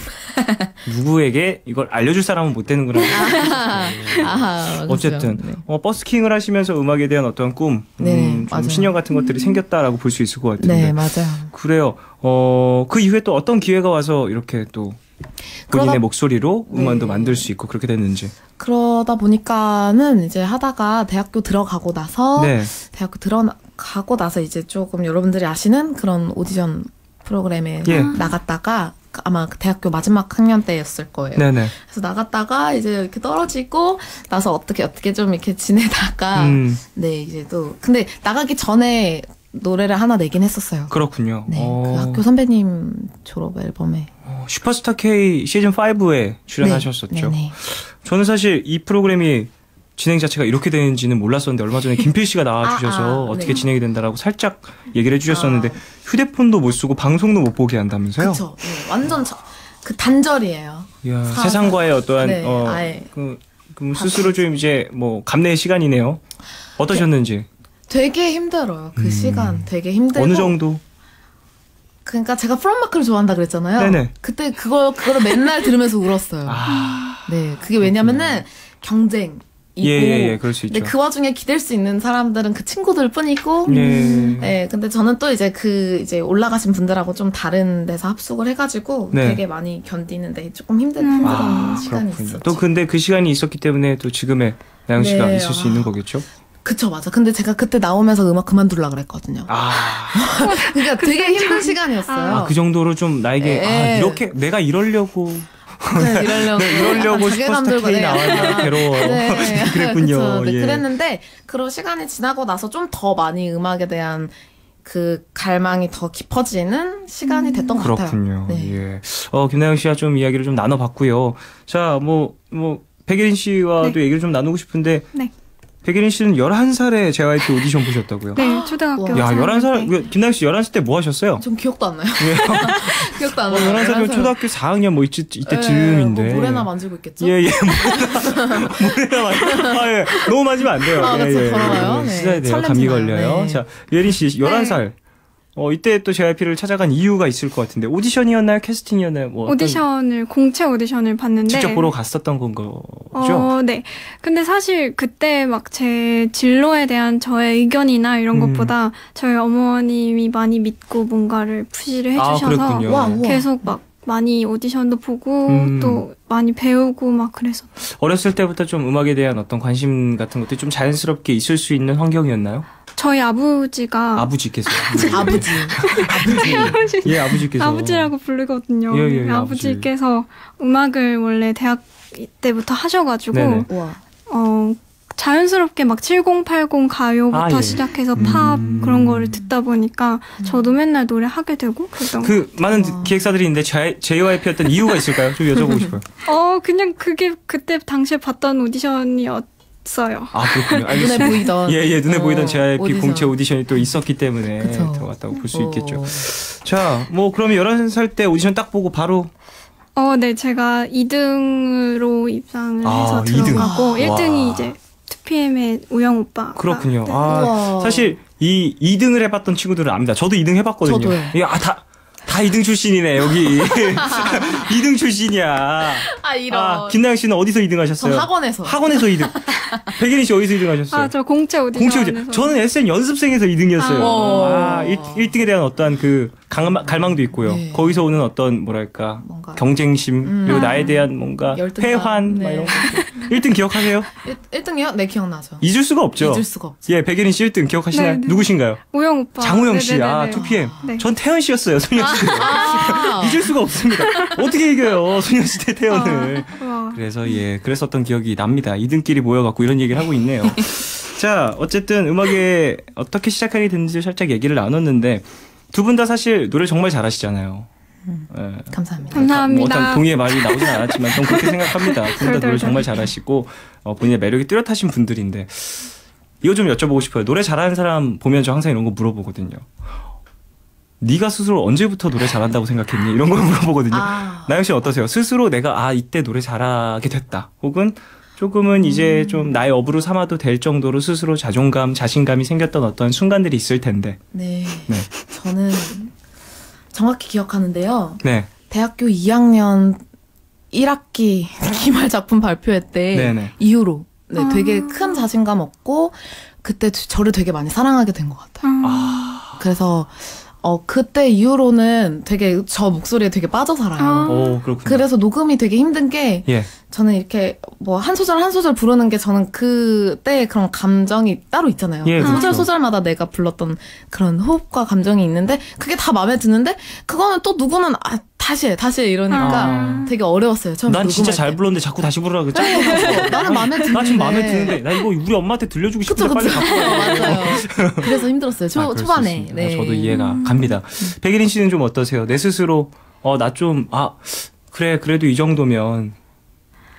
누구에게 이걸 알려줄 사람은 못 되는구나. 아, 그죠. 어쨌든, 네. 어, 버스킹을 하시면서 음악에 대한 어떤 꿈, 네, 음, 좀 맞아요. 신념 같은 것들이 생겼다라고 볼 수 있을 것 같은데. 네, 맞아요. 그래요. 어, 그 이후에 또 어떤 기회가 와서 이렇게 또 본인의 그러다- 목소리로 음반도 네. 만들 수 있고 그렇게 됐는지. 그러다 보니까는 이제 하다가 대학교 들어가고 나서 네. 대학교 들어가고 나서 이제 조금 여러분들이 아시는 그런 오디션 프로그램에 예. 나갔다가 아마 그 대학교 마지막 학년 때였을 거예요. 네네. 그래서 나갔다가 이제 이렇게 떨어지고 나서 어떻게 어떻게 좀 이렇게 지내다가 음, 네 이제 또 근데 나가기 전에 노래를 하나 내긴 했었어요. 그렇군요. 네, 어, 그 학교 선배님 졸업 앨범에 어, 슈퍼스타 K 시즌 5에 출연하셨었죠. 네, 네. 저는 사실 이 프로그램이 진행 자체가 이렇게 되는지는 몰랐었는데 얼마 전에 김필 씨가 나와주셔서 아, 아, 어떻게 네. 진행이 된다라고 살짝 얘기를 해주셨었는데 아. 휴대폰도 못 쓰고 방송도 못 보게 한다면서요? 그쵸. 네, 완전 저- 그 단절이에요. 이야, 사- 세상과의 어떠한 네, 어. 그, 그 스스로 좀 이제 뭐 감내의 시간이네요. 어떠셨는지 되게 힘들어요. 그 음. 시간 되게 힘들고. 어느 정도 그러니까 제가 프롬마크를 좋아한다 그랬잖아요. 네네. 그때 그걸 그거를 맨날 들으면서 울었어요. 아, 네, 그게 왜냐면은 경쟁이고. 예, 예, 예, 그럴 수 있죠. 근데 그 와중에 기댈 수 있는 사람들은 그 친구들 뿐이고. 예. 네, 근데 저는 또 이제 그 이제 올라가신 분들하고 좀 다른 데서 합숙을 해가지고 네. 되게 많이 견디는데 조금 힘든 음. 힘든 아, 시간이 그렇군요. 있었죠. 또 근데 그 시간이 있었기 때문에 또 지금의 나영 씨가 네, 있을 수 아. 있는 거겠죠? 그쵸 맞아. 근데 제가 그때 나오면서 음악 그만둘라 그랬거든요. 아, 그러니까 되게 힘든 시간이었어요. 아, 그 정도로 좀 나에게 아, 네. 이렇게 내가 이러려고 네, 이러려고 네, 이러려고 약간 슈퍼스타 자괴감 K 나왔는데 약간. 괴로워. 네, 그랬군요. 그쵸. 네, 예. 그랬는데 그런 시간이 지나고 나서 좀 더 많이 음악에 대한 그 갈망이 더 깊어지는 시간이 됐던 것 같아요. 그렇군요. 네. 예. 어, 김나영 씨와 좀 이야기를 좀 나눠봤고요. 자, 뭐, 뭐, 백예린 씨와도 네. 얘기를 좀 나누고 싶은데, 네. 백예린 씨는 11살에 JYP 오디션 보셨다고요? 네, 초등학교. 와. 야, 4학년 11살, 때. 그 김나영 씨 11살 때 뭐 하셨어요? 좀 기억도 안 나요. 기억도 안 어, 나요. 11살이면 11살. 초등학교 4학년 뭐 이때, 네, 이때쯤인데. 뭐 모래나 만지고 있겠죠? 예, 예. 모래나, 모래나 만 아, 예. 너무 만지면 안 돼요. 아, 예, 그쵸. 예. 걸어가요. 네. 씻어야 돼요. 감기. 걸려요. 네. 자, 예린 씨, 11살. 어, 이때 또 JYP를 찾아간 이유가 있을 것 같은데, 오디션이었나요? 캐스팅이었나요? 뭐 어떤- 오디션을 공채 오디션을 봤는데 직접 보러 갔었던 건 거죠? 어, 네. 근데 사실 그때 막 제 진로에 대한 저의 의견이나 이런 음. 것보다 저희 어머님이 많이 믿고 뭔가를 푸시를 아, 해주셔서 우와. 계속 막 많이 오디션도 보고 음. 또 많이 배우고 막 그래서 어렸을 때부터 좀 음악에 대한 어떤 관심 같은 것들이 좀 자연스럽게 있을 수 있는 환경이었나요? 저희 아버지가 아버지께서. 아버지. 아버지. 예, 아버지께서. 아버지라고 부르거든요. 예, 예, 예, 아버지께서 음악을 원래 대학 때부터 하셔가지고. 어 자연스럽게 막 7080 가요부터 아, 예. 시작해서 팝 음. 그런 거를 듣다 보니까 저도 맨날 노래 하게 되고 그랬던 거. 그 많은 와. 기획사들이 있는데 JYP였던 이유가 있을까요? 좀 여쭤보고 싶어요. 어 그냥 그게 그때 당시에 봤던 오디션이었 어요. 아, 그렇군요. 눈에 알겠습니다. 보이던. 예, 예, 눈에 어, 보이던 JYP 오디션. 공채 오디션이 또 있었기 때문에 그쵸. 들어갔다고 볼수 어. 있겠죠. 자, 뭐, 그러면 11살 때 오디션 딱 보고 바로 어, 네, 제가 2등으로 입상을 아, 해서 2등. 들어가고 와. 1등이 이제 2PM의 우영 오빠. 그렇군요. 네. 아, 우와. 사실 이 2등을 해봤던 친구들은 압니다. 저도 2등 해봤거든요. 저도요. 예, 아, 다, 다 2등 출신이네, 여기. 2등 출신이야. 아, 이런. 아, 김나영 씨는 어디서 2등 전 하셨어요? 학원에서. 학원에서 2등. 백예린 씨 어디서 2등 하셨어요? 아, 저 공채 공채 오디션에서. 오디션. 저는 SN 연습생에서 2등이었어요. 아. 아, 1, 등에 대한 어떠한 그 갈망, 갈망도 있고요. 네. 거기서 오는 어떤 뭐랄까 뭔가. 경쟁심 음. 그리고 나에 대한 뭔가 열등감. 회환 막 네. 이런 거. 1등 기억하세요? 1, 등이요네 기억나죠. 잊을 수가 없죠. 잊을 수가 없죠. 예, 백예린 씨 1등 기억하시나요? 네, 네. 누구신가요? 우영 오빠. 장우영 씨, 아, 네네네네. 2PM. 네. 전 태연 씨였어요, 소녀시대. 아. 잊을 수가 없습니다. 어떻게 이겨요, 소녀시대 태연을. 아, 와. 그래서 예, 그랬었던 기억이 납니다. 이등끼리 모여갖고 이런 얘기를 하고 있네요. 자, 어쨌든 음악에 어떻게 시작하게 됐는지 살짝 얘기를 나눴는데 두 분 다 사실 노래 정말 잘하시잖아요. 예. 감사합니다. 감사합니다. 뭐 어떤 동의의 말이 나오진 않았지만 전 그렇게 생각합니다. 둘다 노래. 정말 잘하시고 어, 본인의 매력이 뚜렷하신 분들인데 이거 좀 여쭤보고 싶어요. 노래 잘하는 사람 보면 저 항상 이런 거 물어보거든요. 네가 스스로 언제부터 노래 잘한다고 생각했니? 이런 걸 물어보거든요. 아. 나영 씨 어떠세요? 스스로 내가 아 이때 노래 잘하게 됐다. 혹은 조금은 이제 음. 좀 나의 업으로 삼아도 될 정도로 스스로 자존감, 자신감이 생겼던 어떤 순간들이 있을 텐데. 네. 네. 저는 정확히 기억하는데요. 네. 대학교 2학년 1학기 기말 작품 발표회 때 네네. 이후로 네, 아. 되게 큰 자신감 얻고 그때 저를 되게 많이 사랑하게 된 것 같아요. 음. 그래서 어 그때 이후로는 되게 저 목소리에 되게 빠져 살아요. 아. 오 그렇군요. 그래서 녹음이 되게 힘든 게 예. 저는 이렇게 뭐 한 소절 한 소절 부르는 게 저는 그때 그런 감정이 따로 있잖아요. 예, 소절 그렇죠. 소절마다 내가 불렀던 그런 호흡과 감정이 있는데 그게 다 마음에 드는데 그거는 또 누구는 아, 다 다시 해, 다시 해 이러니까 아. 되게 어려웠어요. 처음 난 진짜 잘 때. 불렀는데 자꾸 다시 부르라 그랬죠? 나는 마음에 드는데. 나 지금 마음에 드는데 나 이거 우리 엄마한테 들려주고 그쵸, 싶은데 빨리 그쵸. 갖고 와. 그래서 힘들었어요. 초, 아, 초반에. 네. 저도 이해가 갑니다. 백예린 씨는 좀 어떠세요? 내 스스로 어 나 좀 아 그래 그래도 이 정도면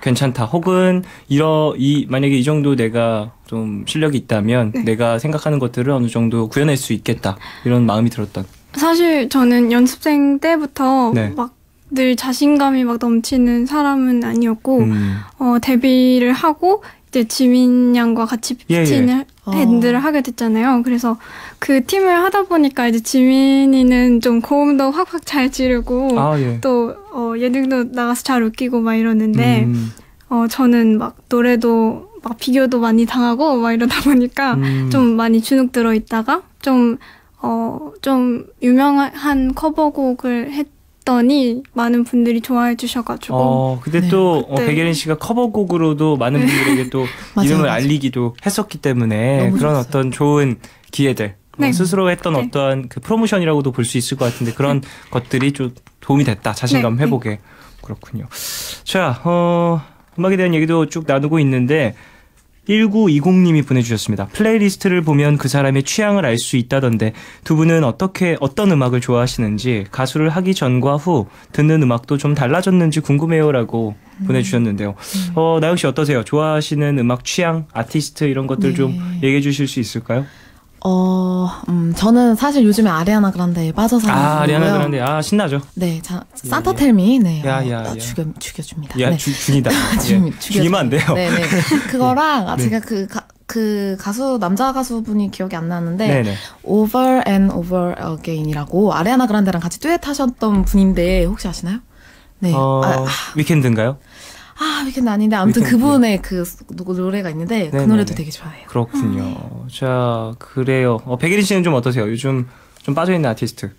괜찮다. 혹은 이러 이 만약에 이 정도 내가 좀 실력이 있다면 네. 내가 생각하는 것들을 어느 정도 구현할 수 있겠다. 이런 마음이 들었던. 사실 저는 연습생 때부터 네. 막늘 자신감이 막 넘치는 사람은 아니었고 음. 어, 데뷔를 하고 이제 지민 양과 같이 예, 예. 어. 밴드를 하게 됐잖아요. 그래서 그 팀을 하다 보니까 이제 지민이는 좀 고음도 확확 잘 지르고 아 예. 또 어, 예능도 나가서 잘 웃기고 막 이러는데 음, 어, 저는 막 노래도 막 비교도 많이 당하고 막 이러다 보니까 음. 좀 많이 주눅 들어 있다가 좀, 어, 좀 유명한 커버곡을 했 더니 많은 분들이 좋아해 주셔가지고. 어, 근데 네. 또 어, 그때- 백예린 씨가 커버곡으로도 많은 분들에게 또 맞아요, 이름을 맞아요. 알리기도 했었기 때문에 그런 좋았어요. 어떤 좋은 기회들 어, 네. 스스로 했던 네. 어떠한 그 프로모션이라고도 볼 수 있을 것 같은데 그런 것들이 좀 도움이 됐다 자신감 네. 회복에 그렇군요. 자, 어, 음악에 대한 얘기도 쭉 나누고 있는데 1920님이 보내주셨습니다. playlist를 보면 그 사람의 취향을 알 수 있다던데 두 분은 어떻게 어떤 음악을 좋아하시는지 가수를 하기 전과 후 듣는 음악도 좀 달라졌는지 궁금해요라고 음. 보내주셨는데요. 어 나영 씨 어떠세요? 좋아하시는 음악 취향, 아티스트 이런 것들 네. 좀 얘기해 주실 수 있을까요? 어, 음, 저는 사실 요즘에 아리아나 그란데에 빠져 살고 아 아리아나. 그란데 아 신나죠. 네, 자, 산타 텔미, 네, 야, 어, 야, 어, 야. 죽여 죽여줍니다. 야 네. 주, 예. 죽여줘. 죽이면 안 돼요. 네, 네. 그거랑 아, 네. 제가 그, 가, 그 가수 남자 가수분이 기억이 안 나는데 네네. Over and Over Again이라고 아리아나 그란데랑 같이 듀엣 하셨던 분인데 혹시 아시나요? 네. 어 아, 위켄드인가요? 아, 위켄드 아닌데 아무튼 위켄드. 그분의 그 노- 노래가 있는데 그 네네네. 노래도 되게 좋아해요. 그렇군요. 자 그래요. 어, 백예린 씨는 좀 어떠세요? 요즘 좀 빠져 있는 아티스트.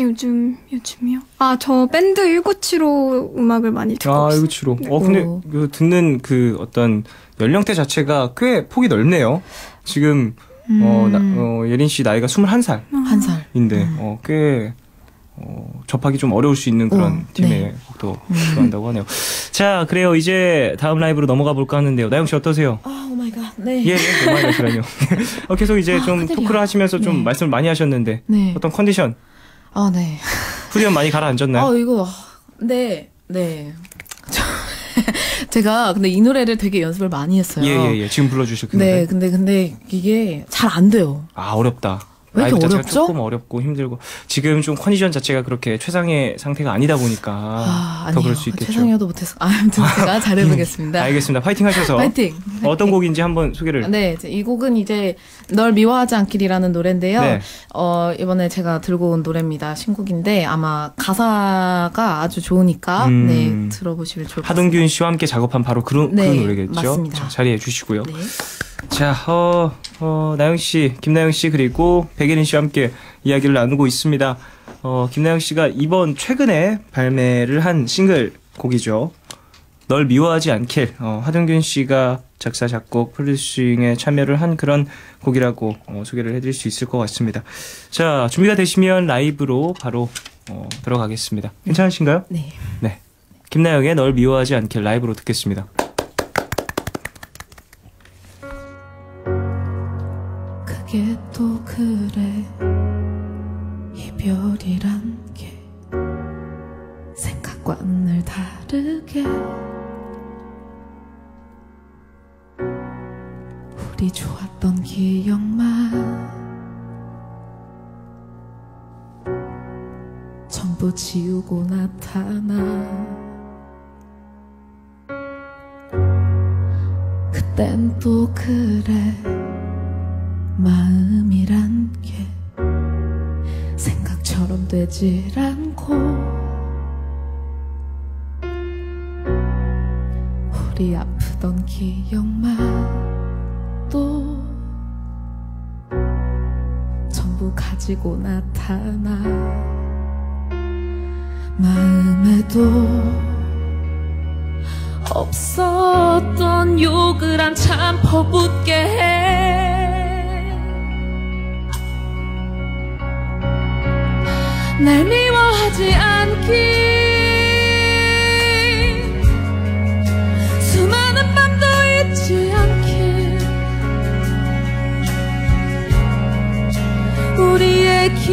요즘, 요즘이요? 아, 저 밴드 1975 음악을 많이 듣고 아, 있어요. 이거 치로. 어, 근데 오. 그 듣는 그 어떤 연령대 자체가 꽤 폭이 넓네요. 지금 어, 나, 어, 예린 씨 나이가 21살인데 한 살. 어, 꽤 어, 접하기 좀 어려울 수 있는 그런 어, 팀에 네. 또 들어간다고 하네요. 자, 그래요. 이제 다음 라이브로 넘어가 볼까 하는데요. 나영 씨 어떠세요? 아, oh my god. 네. 예, 예, 너무 하시라뇨. 어, 계속 이제 아, 좀 큰일이야. 토크를 하시면서 좀 네. 말씀을 많이 하셨는데 네. 어떤 컨디션 아, 네. 후리언 많이 가라앉았나요? 아, 이거 네. 네. 저- 제가 근데 이 노래를 되게 연습을 많이 했어요. 예, 예, 예. 지금 불러주실 그 네, 노래. 근데 근데 이게 잘 안 돼요. 아 어렵다. 왜 이렇게 어렵죠? 조금 어렵고 힘들고 지금 좀 컨디션 자체가 그렇게 최상의 상태가 아니다 보니까 아, 더. 그럴 수 있겠죠. 음. 최상이어도 못해서. 아, 아무튼 제가 잘해보겠습니다. 알겠습니다. 파이팅 하셔서 파이팅. 어떤 곡인지 한번 소개를. 네, 이 곡은 이제 널 미워하지 않길이라는 노래인데요. 네. 어, 이번에 제가 들고 온 노래입니다. 신곡인데 아마 가사가 아주 좋으니까 음. 네, 들어보시면 좋을 것 같습니다. 하동균 씨와 함께 작업한 바로 그런, 네, 그런 노래겠죠. 맞습니다. 자, 자리해 주시고요. 네. 자, 어, 어, 나영 씨, 김나영 씨 그리고 백예린 씨와 함께 이야기를 나누고 있습니다. 어, 김나영 씨가 이번 최근에 발매를 한 싱글 곡이죠. 널 미워하지 않길. 어, 하동균 씨가 작사 작곡 프로듀싱에 참여를 한 그런 곡이라고 어, 소개를 해드릴 수 있을 것 같습니다. 자, 준비가 되시면 라이브로 바로 어, 들어가겠습니다. 괜찮으신가요? 네. 네. 김나영의 널 미워하지 않길 라이브로 듣겠습니다. 다르게 우리 좋았던 기억만 전부 지우고 나타나 그땐 또 그래 마음이란 게 생각처럼 되질 않고 우리 아프던 기억만 또 전부 가지고 나타나 마음에도 없었던 욕을 한참 퍼붓게 해. 날 미워하지 않길 기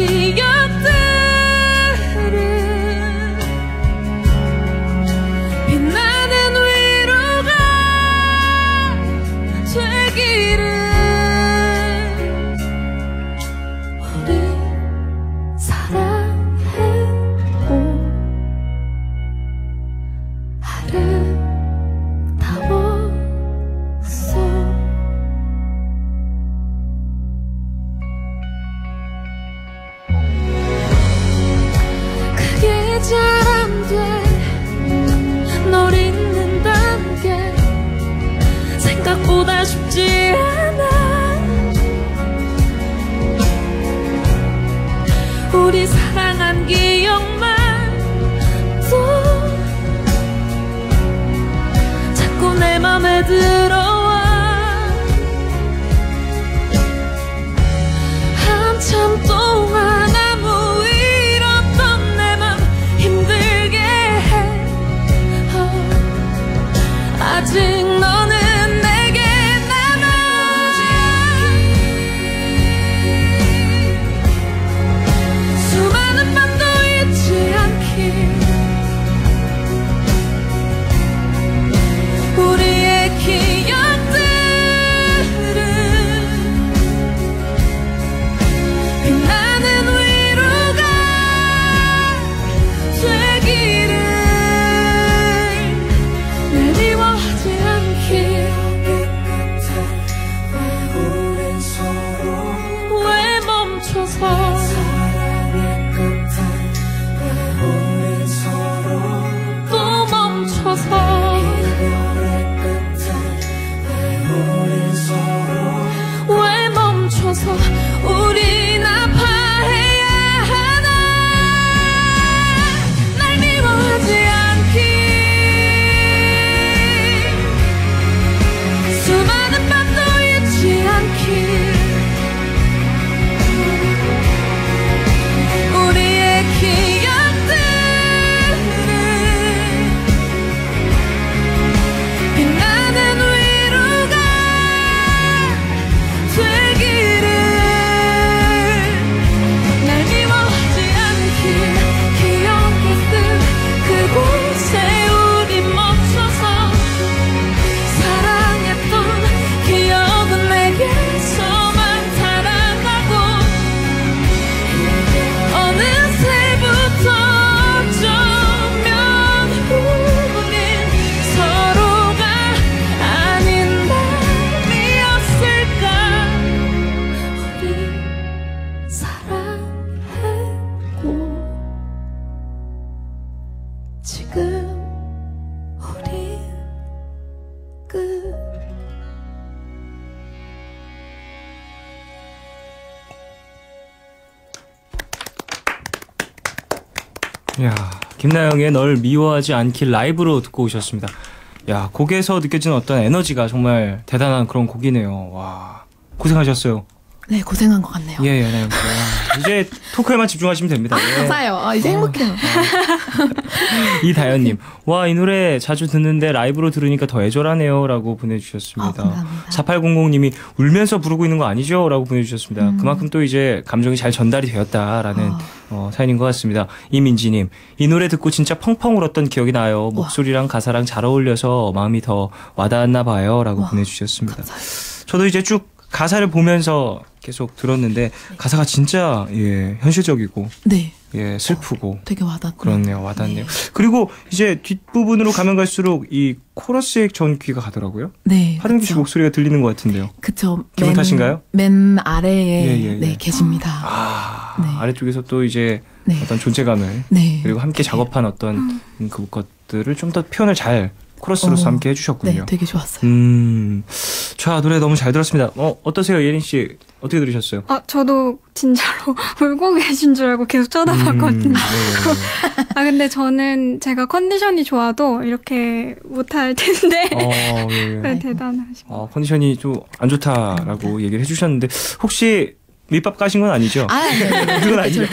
억들 김나영의 널 미워하지 않길 라이브로 듣고 오셨습니다. 야 곡에서 느껴지는 어떤 에너지가 정말 대단한 그런 곡이네요. 와 고생하셨어요. 네, 고생한 것 같네요. 예, 예, 네. 와, 이제 토크에만 집중하시면 됩니다. 예. 감사해요. 아, 이제 행복해요. 이다현님, 와, 이 노래 자주 듣는데 라이브로 들으니까 더 애절하네요. 라고 보내주셨습니다. 아, 감사합니다. 4800님이 울면서 부르고 있는 거 아니죠? 라고 보내주셨습니다. 그만큼 또 이제 감정이 잘 전달이 되었다라는 음. 아. 어, 사연인 것 같습니다. 이민지님, 이 노래 듣고 진짜 펑펑 울었던 기억이 나요. 목소리랑 가사랑 잘 어울려서 마음이 더 와닿았나 봐요. 라고 와, 보내주셨습니다. 감사해요. 저도 이제 쭉 가사를 보면서 계속 들었는데 가사가 진짜 예, 현실적이고 네, 예, 슬프고 되게 와닿. 그렇네요. 와닿네요. 네. 그리고 이제 뒷부분으로 가면 갈수록 이 코러스에 전 귀가 가더라고요. 네. 하동균 씨. 목소리가 들리는 것 같은데요. 그쵸. 기분 맨- 탓인가요? 맨 아래에 예, 예, 예. 네 계십니다. 아, 네. 아래쪽에서 또 이제 네. 어떤 존재감을 네. 그리고 함께 작업한 어떤 그것들을 좀 더 표현을 잘 코러스로서 어, 함께 해주셨군요. 네, 되게 좋았어요. 음, 자 노래 너무 잘 들었습니다. 어 어떠세요, 예린 씨? 어떻게 들으셨어요? 아, 저도 진짜로 울고 계신 줄 알고 계속 쳐다봤거든요. 음, 네, 네, 아, 근데 저는 제가 컨디션이 좋아도 이렇게 못할 텐데. 네. 어, 예, 예. 네, 대단하십니다. 어, 컨디션이 좀 안 좋다라고 얘기를 해주셨는데 혹시 밑밥 까신 건 아니죠? 아, 네, 네, 네. 그건 아니죠.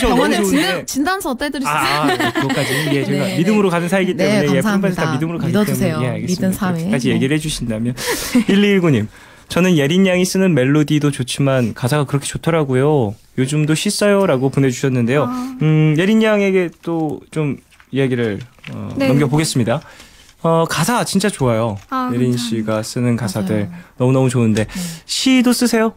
병원에. 진단, 진단서 떼드릴 수 있어요. 아, 아, 그것까지 예, 저희가 네, 믿음으로 네. 가는 사이기 네, 때문에 예, 감사합니다. 다 믿음으로 가기 믿어주세요. 때문에 예, 알겠습니다. 그렇게까지 네. 얘기를 해주신다면 1219님 저는 예린 양이 쓰는 멜로디도 좋지만 가사가 그렇게 좋더라고요. 요즘도 씻어요라고 보내주셨는데요. 아. 음, 예린 양에게 또 좀 이야기를 어, 네. 넘겨보겠습니다. 어, 가사 진짜 좋아요. 아, 예린. 씨가 쓰는 가사들 맞아요. 너무너무 좋은데 시도 쓰세요?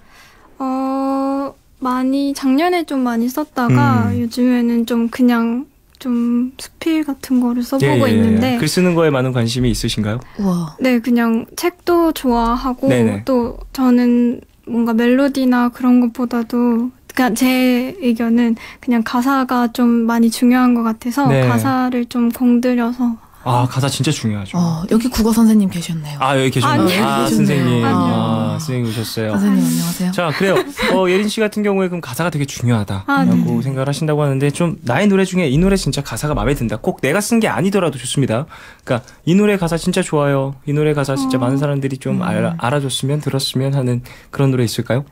어, 많이, 작년에 좀 많이 썼다가 음. 요즘에는 좀 그냥 좀 수필 같은 거를 써보고 예, 예, 있는데. 예. 글 쓰는 거에 많은 관심이 있으신가요? 우와. 네, 그냥 책도 좋아하고 네네. 또 저는 뭔가 멜로디나 그런 것보다도 그냥 제 의견은 그냥 가사가 좀 많이 중요한 것 같아서 네. 가사를 좀 공들여서 아 가사 진짜 중요하죠. 어, 여기 국어 선생님 계셨네요. 아 여기 계셨네요. 아니요. 아, 여기 선생님. 아 아니요. 선생님 오셨어요. 선생님 안녕하세요. 자 그래요. 어, 예린 씨 같은 경우에 그럼 가사가 되게 중요하다라고 아, 네. 생각을 하신다고 하는데 좀 나의 노래 중에 이 노래 진짜 가사가 마음에 든다. 꼭 내가 쓴 게 아니더라도 좋습니다. 그러니까 이 노래 가사 진짜 좋아요. 이 노래 가사 진짜 어. 많은 사람들이 좀 알아, 알아줬으면 들었으면 하는 그런 노래 있을까요?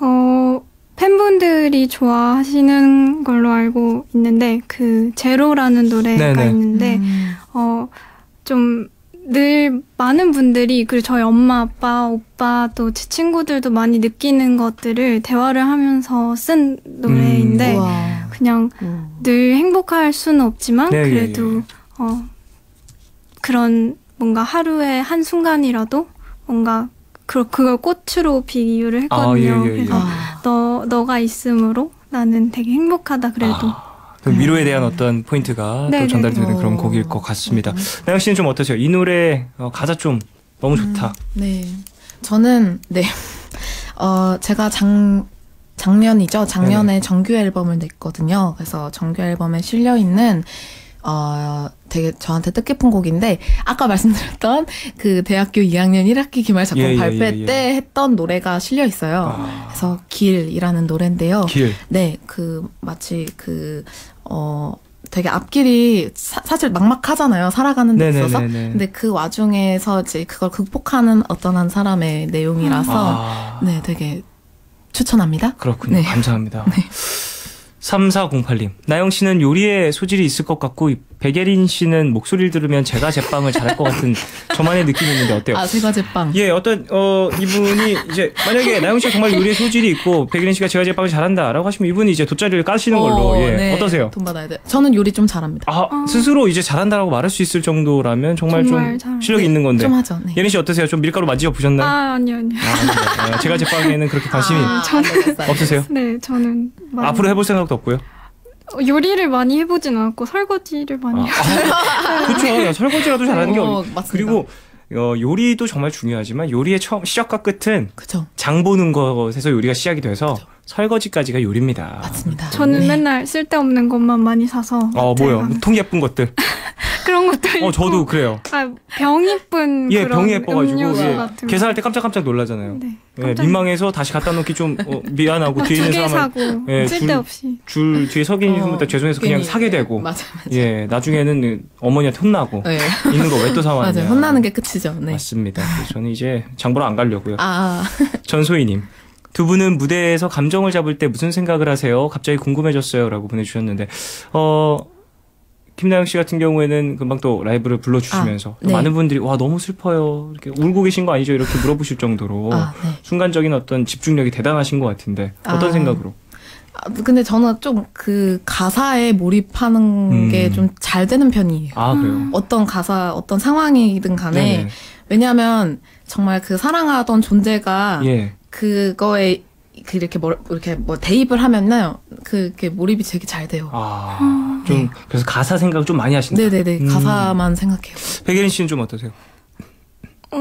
어 팬분들이 좋아하시는 걸로 알고 있는데 그 제로라는 노래가 네네. 있는데 음. 어좀 늘 많은 분들이 그리고 저희 엄마 아빠 오빠 또 제 친구들도 많이 느끼는 것들을 대화를 하면서 쓴 노래인데 우와. 그냥 음. 늘 행복할 수는 없지만 네, 예, 그래도 예. 어 그런 뭔가 하루의 한 순간이라도 뭔가 그, 그걸 꽃으로 비유를 아, 예, 했거든요. 예, 예. 그래서 아. 너 너가 있음으로 나는 되게 행복하다 그래도 그 위로에 대한 어떤 포인트가 또 네네. 전달이 되는 그런 어. 곡일 것 같습니다. 나영 씨는 좀 어떠세요? 이 노래 어, 가사 좀 너무 좋다. 네. 저는 네. 어, 제가 작 작년이죠. 작년에 정규 앨범을 냈거든요. 그래서 정규 앨범에 실려 있는 어, 되게 저한테 뜻깊은 곡인데 아까 말씀드렸던 그 대학교 2학년 1학기 기말 작품 예, 예, 발표 예, 예. 때 했던 노래가 실려 있어요. 아. 그래서 길이라는 노래인데요. 길. 네, 그 마치 그 어 되게 앞길이 사, 실 막막하잖아요. 살아가는 데 있어서. 네네네네. 근데 그 와중에서 이제 그걸 극복하는 어떤 한 사람의 내용이라서 아. 네, 되게 추천합니다. 그렇군요. 네. 감사합니다. 3408님. 나영 씨는 요리에 소질이 있을 것 같고, 백예린 씨는 목소리를 들으면 제가 제빵을 잘할 것 같은 저만의 느낌이 있는데 어때요? 아, 세가제빵. 예, 어떤, 어, 이분이 이제, 만약에 나영 씨가 정말 요리에 소질이 있고, 백예린 씨가 제가 제빵을 잘한다라고 하시면 이분이 이제 돗자리를 까시는 걸로, 예. 네, 어떠세요? 돈 받아야 돼. 저는 요리 좀 잘합니다. 아, 스스로 이제 잘한다라고 말할 수 있을 정도라면 정말, 정말 좀 잘- 실력이 있는 건데. 좀 하죠. 네. 예린 씨 어떠세요? 좀 밀가루 만지어 보셨나요? 아 아니요 아니요 아, 네. 아, 제가 제빵에는 그렇게 관심이 아. 없으세요? 네 저는 많이 앞으로 해볼 생각도 없고요. 어, 요리를 많이 해보진 않았고 설거지를 많이 아, 해요. 그렇죠. 설거지라도 잘하는 게 어, 어려. 맞습니다. 그리고 어, 요리도 정말 중요하지만 요리의 처음 시작과 끝은 그죠. 장 보는 것에서 요리가 시작이 돼서 설거지까지가 요리입니다. 맞습니다. 저는 네. 맨날 쓸데없는 것만 많이 사서 어 뭐요? 통 예쁜 것들. 그런 것도 있고 어 저도 그래요. 아 병 예쁜 예, 그런 병이 예뻐가지고 예. 계산할 때 깜짝깜짝 놀라잖아요. 네, 예, 깜짝- 민망해서 다시 갖다 놓기 좀 어, 미안하고 뒤에 있는 사고 예, 쓸데없이 줄 뒤에 서 계신 어, 분부터 죄송해서 그냥 괜히- 사게 되고. 맞아, 맞아. 예, 나중에는 어머니한테 혼나고 네. 있는 거 왜 또 사왔냐. 맞아요. 혼나는 게 끝이죠. 네. 맞습니다. 저는 이제 장보러 안 가려고요. 아, 전소희님. 두 분은 무대에서 감정을 잡을 때 무슨 생각을 하세요? 갑자기 궁금해졌어요. 라고 보내주셨는데, 어, 김나영 씨 같은 경우에는 금방 또 라이브를 불러주시면서 아, 네. 많은 분들이 와, 너무 슬퍼요. 이렇게 울고 계신 거 아니죠? 이렇게 물어보실 정도로 아, 네. 순간적인 어떤 집중력이 대단하신 것 같은데, 어떤 아. 생각으로? 아, 근데 저는 좀 그 가사에 몰입하는 음. 게좀 잘 되는 편이에요. 아, 그래요? 어떤 가사, 어떤 상황이든 간에. 네네. 왜냐하면 정말 그 사랑하던 존재가 예. 그거에 그 이렇게 뭐 이렇게 뭐 대입을 하면요 그게 몰입이 되게 잘 돼요. 아, 좀, 그래서 가사 생각을 좀 많이 하신다. 네네네 음. 가사만 생각해요. 백예린 씨는 좀 어떠세요? 어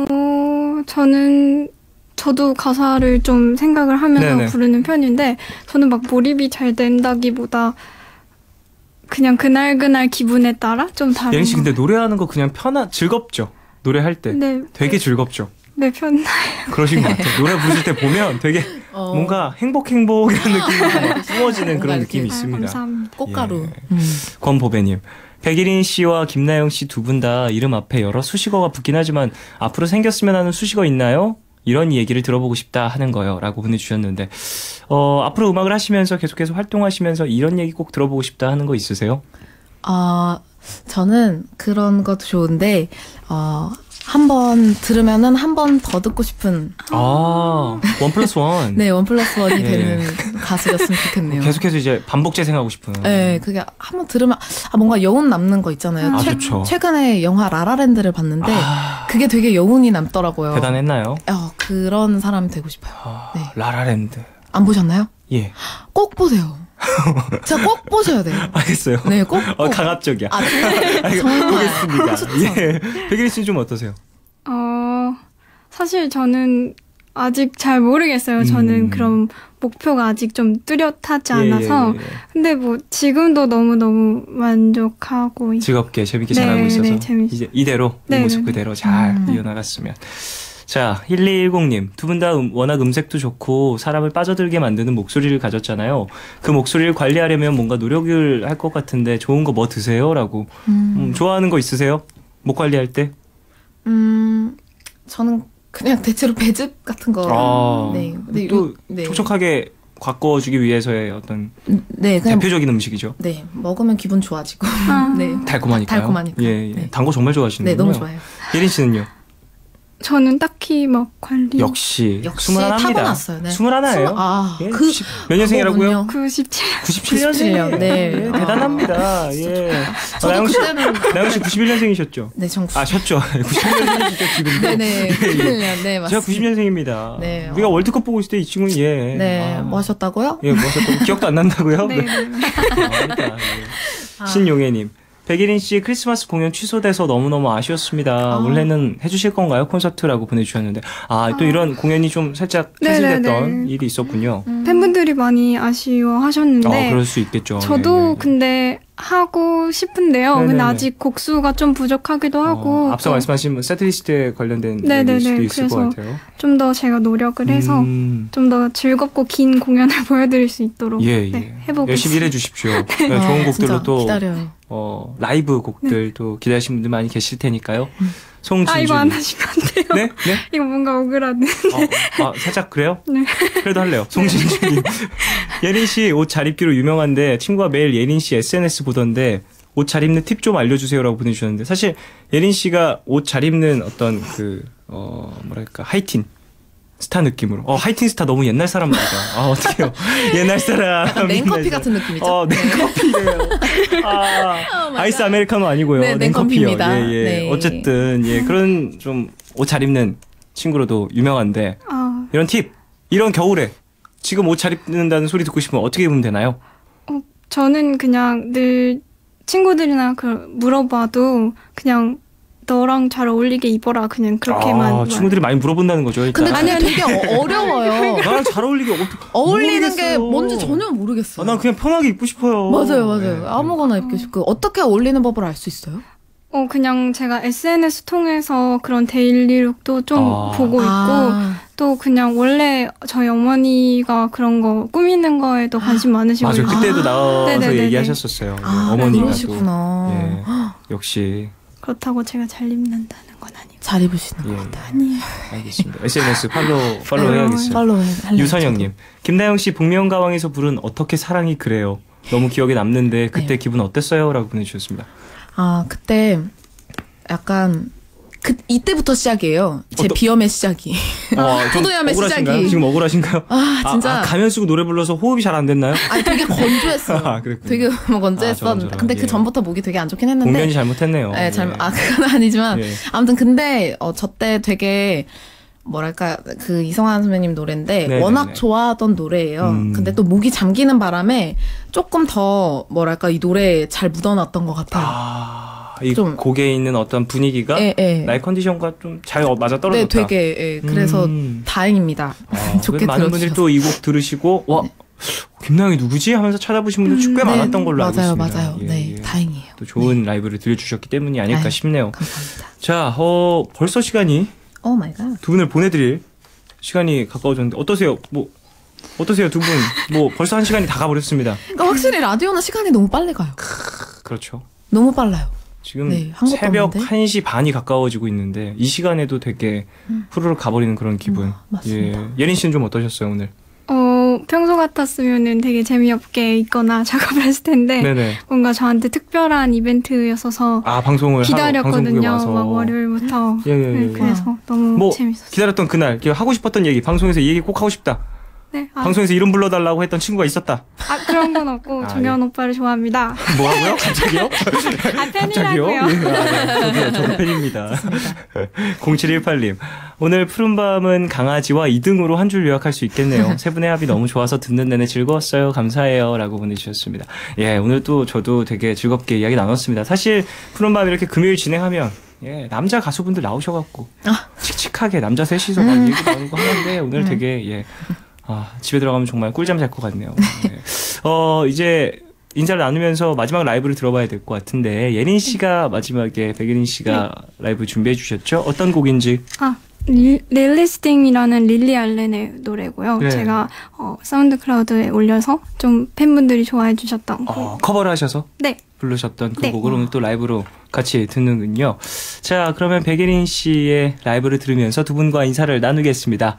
저는 저도 가사를 좀 생각을 하면서 네네. 부르는 편인데 저는 막 몰입이 잘 된다기보다 그냥 그날 그날 기분에 따라 좀 다른 예린 씨것 근데 노래하는 거 그냥 편한, 즐겁죠? 노래할 때. 네, 되게 즐겁죠? 네 편. 그러신 것 같아요. 노래 부르실 때 보면 되게 어, 뭔가 행복 행복 이런 느낌이 뭔가 그런 느낌이 아, 있습니다. 감사합니다. 꽃가루. 예. 음. 권보배님. 백일인 씨와 김나영 씨 두 분 다 이름 앞에 여러 수식어가 붙긴 하지만 앞으로 생겼으면 하는 수식어 있나요? 이런 얘기를 들어보고 싶다 하는 거요. 라고 보내주셨는데, 어, 앞으로 음악을 하시면서 계속해서 활동하시면서 이런 얘기 꼭 들어보고 싶다 하는 거 있으세요? 아 저는 그런 것도 좋은데 어 한 번 들으면은 한 번 더 듣고 싶은 아, one plus one. 네 one plus one이 예. 되는 가수였으면 좋겠네요. 계속해서 이제 반복 재생하고 싶은. 네, 그게 한 번 들으면 아 뭔가 여운 남는 거 있잖아요. 아, 최, 좋죠. 최근에 영화 라라랜드를 봤는데 아, 그게 되게 여운이 남더라고요. 대단했나요? 어, 그런 사람이 되고 싶어요. 아, 네. 라라랜드. 안 보셨나요? 예. 꼭 보세요. 진짜 꼭 보셔야 돼요. 알겠어요. 네, 꼭. 어, 꼭. 강압적이야. 아. 알겠- 정말. 보겠습니다. 예. 백일희 씨는 좀 어떠세요? 어, 사실 저는 아직 잘 모르겠어요. 저는 음. 그런 목표가 아직 좀 뚜렷하지 않아서. 예, 예, 예. 근데 뭐 지금도 너무너무 만족하고 있 즐겁게 재밌게 네, 잘하고 있어서 네, 재밌- 이제 이대로 이 네, 모습 네, 네. 그대로 잘 음. 이어나갔으면 자 1210님 두 분 다 워낙 음색도 좋고 사람을 빠져들게 만드는 목소리를 가졌잖아요 그 목소리를 관리하려면 뭔가 노력을 할 것 같은데 좋은 거 뭐 드세요? 라고 음, 음, 좋아하는 거 있으세요? 목 관리할 때? 음, 저는 그냥 대체로 배즙 같은 거. 아, 네. 근데 또 요- 네. 촉촉하게 가꿔주기 위해서의 어떤 네, 그냥 대표적인 음식이죠 네 먹으면 기분 좋아지고. 아. 네. 달콤하니까요 달콤하니까. 예, 예. 네. 단거 정말 좋아하시는군요 네, 너무 좋아요. 예린 씨는요? 저는 딱히 막 관리 역시 역시 스물하나입니다. 타고났어요. 네. 스물하나예요. 스물- 아, 예, 그 십- 몇 년생이라고요? 97 97년생. 네. 예, 아. 대단합니다. 예. 저도 나영 씨, 그때는 나영 씨 91년생이셨죠? 네, 정 아, 셨죠. 91년생이시죠, 지금도. 네, 네. 네, 네, 맞습니다. 제가 90년생입니다. 네, 우리가 어. 월드컵 보고 있을 때 이 친구는 예. 네, 아, 뭐 하셨다고요? 예, 뭐 하셨다고 기억도 안 난다고요? 네, 네. 아, 그러니까, 예. 신용혜님. 백일인 씨 크리스마스 공연 취소돼서 너무너무 아쉬웠습니다. 아. 원래는 해주실 건가요? 콘서트라고 보내주셨는데. 아, 또 이런 공연이 좀 살짝 네네네. 캔슬됐던 일이 있었군요. 팬분들이 많이 아쉬워 하셨는데 아, 그럴 수 있겠죠. 저도 예, 예. 근데 하고 싶은데요. 네네네. 근데 아직 곡수가 좀 부족하기도 하고 어, 앞서 또 말씀하신 뭐 세트리스트에 관련된 네네네. 일일 수도 있을 것 그래서 같아요. 좀 더 제가 노력을 해서 음, 좀더 즐겁고 긴 공연을 보여드릴 수 있도록 예, 예. 네, 해보고 열심히 일해. 주십시오. 네, 좋은 아, 곡들로 또 기다려요. 어, 라이브 곡들도 기다리시는 분들 많이 계실 테니까요. 송진주. 아 이거 안 하시면 안 돼요. 네? 네? 이거 뭔가 억울하네. 어, 아, 살짝 그래요? 네. 그래도 할래요. 송진주님. 예린 씨 옷 잘 입기로 유명한데 친구가 매일 예린 씨 SNS 보던데 옷 잘 입는 팁 좀 알려주세요라고 보내주셨는데 사실 예린 씨가 옷 잘 입는 어떤 그 어, 뭐랄까 하이틴 스타 느낌으로. 어 하이틴 스타 너무 옛날 사람 맞아. 아 어떡해요. 옛날 사람. 냉커피 같은 느낌이죠? 어, 냉커피래요. 아, my ice god. 아메리카노 아니고요. 네, 냉커피요. 냉커피입니다. 예, 예. 네. 어쨌든, 예, 그런 좀 옷 잘 입는 친구로도 유명한데, 아 이런 팁, 이런 겨울에 지금 옷 잘 입는다는 소리 듣고 싶으면 어떻게 입으면 되나요? 저는 그냥 늘 친구들이나 그 물어봐도 그냥 너랑 잘 어울리게 입어라 그냥 그렇게만 아, 말- 친구들이 많이 물어본다는 거죠. 일단. 근데 아니. 되게 어- 어려워요. 나랑 잘 어울리게 어떻게 어울리는 게. 뭔지 전혀 모르겠어요. 아, 난 그냥 편하게 입고 싶어요. 맞아요, 맞아요. 네. 아무거나 입고 싶고 어떻게 어울리는 법을 알 수 있어요? 어 그냥 제가 SNS 통해서 그런 데일리룩도 좀 아. 보고 있고 아, 또 그냥 원래 저희 어머니가 그런 거 꾸미는 거에도 관심 많으시고 맞아요. 그때도 아. 나와서 네네네네. 얘기하셨었어요. 아, 어머니가 그러시구나. 또. 예, 역시. 그렇다고 제가 잘 입는다는 건 아니고 잘 입으시는 예, 것 같아요. 아니에요. 알겠습니다. SNS 팔로우, 팔로우 네, 해야겠어요. 팔로우 해- 유선영님, 김나영 씨 북명가왕에서 부른 어떻게 사랑이 그래요. 너무 기억에 남는데 그때 네. 기분 어땠어요?라고 보내주셨습니다. 아 그때 약간 그 이때부터 시작이에요. 제 어떠- 비염의 시작이. 포도염의 억울하신가요? 시작이. 지금 억울하신가요? 아 진짜. 아, 아, 가면 쓰고 노래 불러서 호흡이 잘 안 됐나요? 아니 되게 건조했어요. 아. 되게 뭐 건조했었는데, 아, 근데 그 예. 전부터 목이 되게 안 좋긴 했는데. 공연이 잘못했네요. 네, 잘, 예. 아 그건 아니지만 예. 아무튼 근데 어, 저 때 되게 뭐랄까 그 이성환 선배님 노래인데 네네네. 워낙 좋아하던 노래예요. 음. 근데 또 목이 잠기는 바람에 조금 더 뭐랄까 이 노래에 잘 묻어놨던 것 같아요. 아, 이 좀- 곡에 있는 어떤 분위기가 예, 예. 나의 컨디션과 좀 잘 맞아 네, 떨어졌다. 되게 예, 그래서 음. 다행입니다. 아, 좋게 많은 분들이. 또 이 곡 들으시고 와 김나영이 누구지 하면서 찾아보신 분들 꽤 네, 많았던 걸로 알고 맞아요, 있습니다. 맞아요. 예, 네, 예. 다행이에요. 또 좋은 라이브를 들려주셨기 때문이 아닐까 아유, 싶네요. 감사합니다. 자, 어, 벌써 시간이 oh my god. 두 분을 보내드릴 시간이 가까워졌는데 어떠세요? 뭐 어떠세요 두 분? 뭐 벌써 한 시간이 다 가버렸습니다. 그러니까 확실히 라디오는 시간이 너무 빨리 가요. 그렇죠. 너무 빨라요. 지금 네, 새벽 없는데. 1시 반이 가까워지고 있는데 이 시간에도 되게 후루룩 가버리는 그런 기분. 음, 맞습니다. 예. 예린 씨는 좀 어떠셨어요 오늘? 어 평소 같았으면은 되게 재미없게 있거나 작업을 했을 텐데 네네. 뭔가 저한테 특별한 이벤트였어서 아 방송을 하러 기다렸거든요. 와서 막 월요일부터. 예, 예, 예. 네, 그래서 너무 뭐 재밌었어요. 기다렸던 그날 하고 싶었던 얘기 방송에서 이 얘기 꼭 하고 싶다. 네. 아, 방송에서 이름 불러달라고 했던 친구가 있었다. 아, 그런 건 없고 아, 정현 오빠를 좋아합니다. 뭐라고요? 갑자기요? 아 갑자기요? 팬이라고요. 예, 아, 저도, 저도 팬입니다. 0718님. 오늘 푸른밤은 강아지와 2등으로 한 줄 요약할 수 있겠네요. 세 분의 합이 너무 좋아서 듣는 내내 즐거웠어요. 감사해요. 라고 보내주셨습니다. 예, 오늘 또 저도 되게 즐겁게 이야기 나눴습니다. 사실 푸른밤 이렇게 금요일 진행하면 예, 남자 가수분들 나오셔갖고 아. 칙칙하게 남자 셋이서 막 얘기 나누고 하는데 오늘 되게 예, 아, 집에 들어가면 정말 꿀잠 잘 것 같네요. 예. 어, 이제 인사를 나누면서 마지막 라이브를 들어봐야 될 것 같은데 예린 씨가 마지막에 백예린 씨가 라이브 준비해 주셨죠? 어떤 곡인지 아, Li- Littlest Things라는 릴리 알렌의 노래고요. 네. 제가 어, SoundCloud에 올려서 좀 팬분들이 좋아해 주셨던 어, 곡. 커버를 하셔서 네. 부르셨던 그 네. 곡을 오늘 또 라이브로 같이 듣는군요. 자, 그러면 백예린 씨의 라이브를 들으면서 두 분과 인사를 나누겠습니다.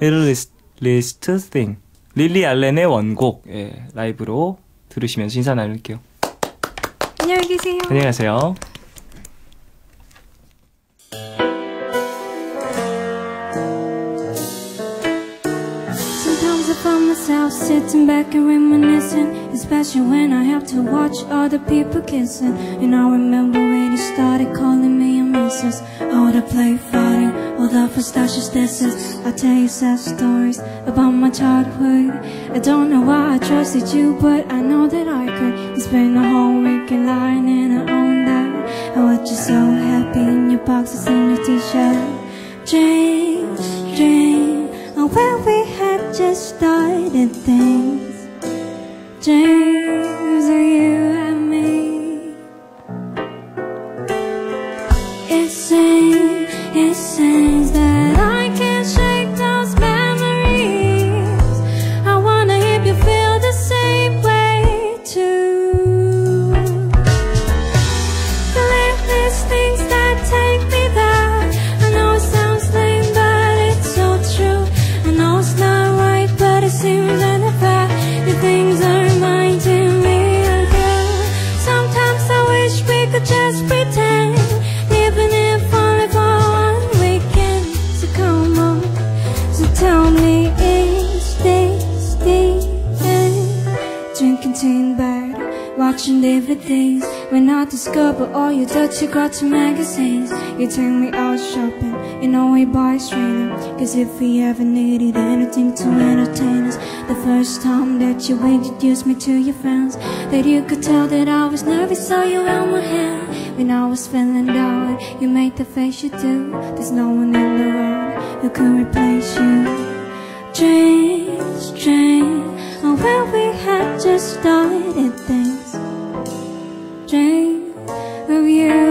List, List Thing. 릴리 알렌의 원곡 예, 라이브로 들으시면서 인사 나눌게요. 안녕히 계세요. 안녕히 가세요. Sometimes I find myself sitting back and reminiscing, especially when I have to watch other people kissing. And I remember when you started calling me a missus. All the play fighting, all the pistachios disses. I tell you sad stories about my childhood. I don't know why I trusted you, but I know that I could. You spend the whole weekend lying and I own that. I was just so happy in your boxes and your t-shirt. Dream, dream, of oh, where we had just started things. Dreams of you watching DVDs. When I discover all your dirty grotty magazines, you take me out shopping, you know we buy straight Cause if we ever needed anything to entertain us, the first time that you introduced me to your friends, that you could tell that I was nervous, so you held my hand. When I was feeling down, you made the face you do. There's no one in the world who could replace you. Dreams, dreams, oh, of where we strength of you.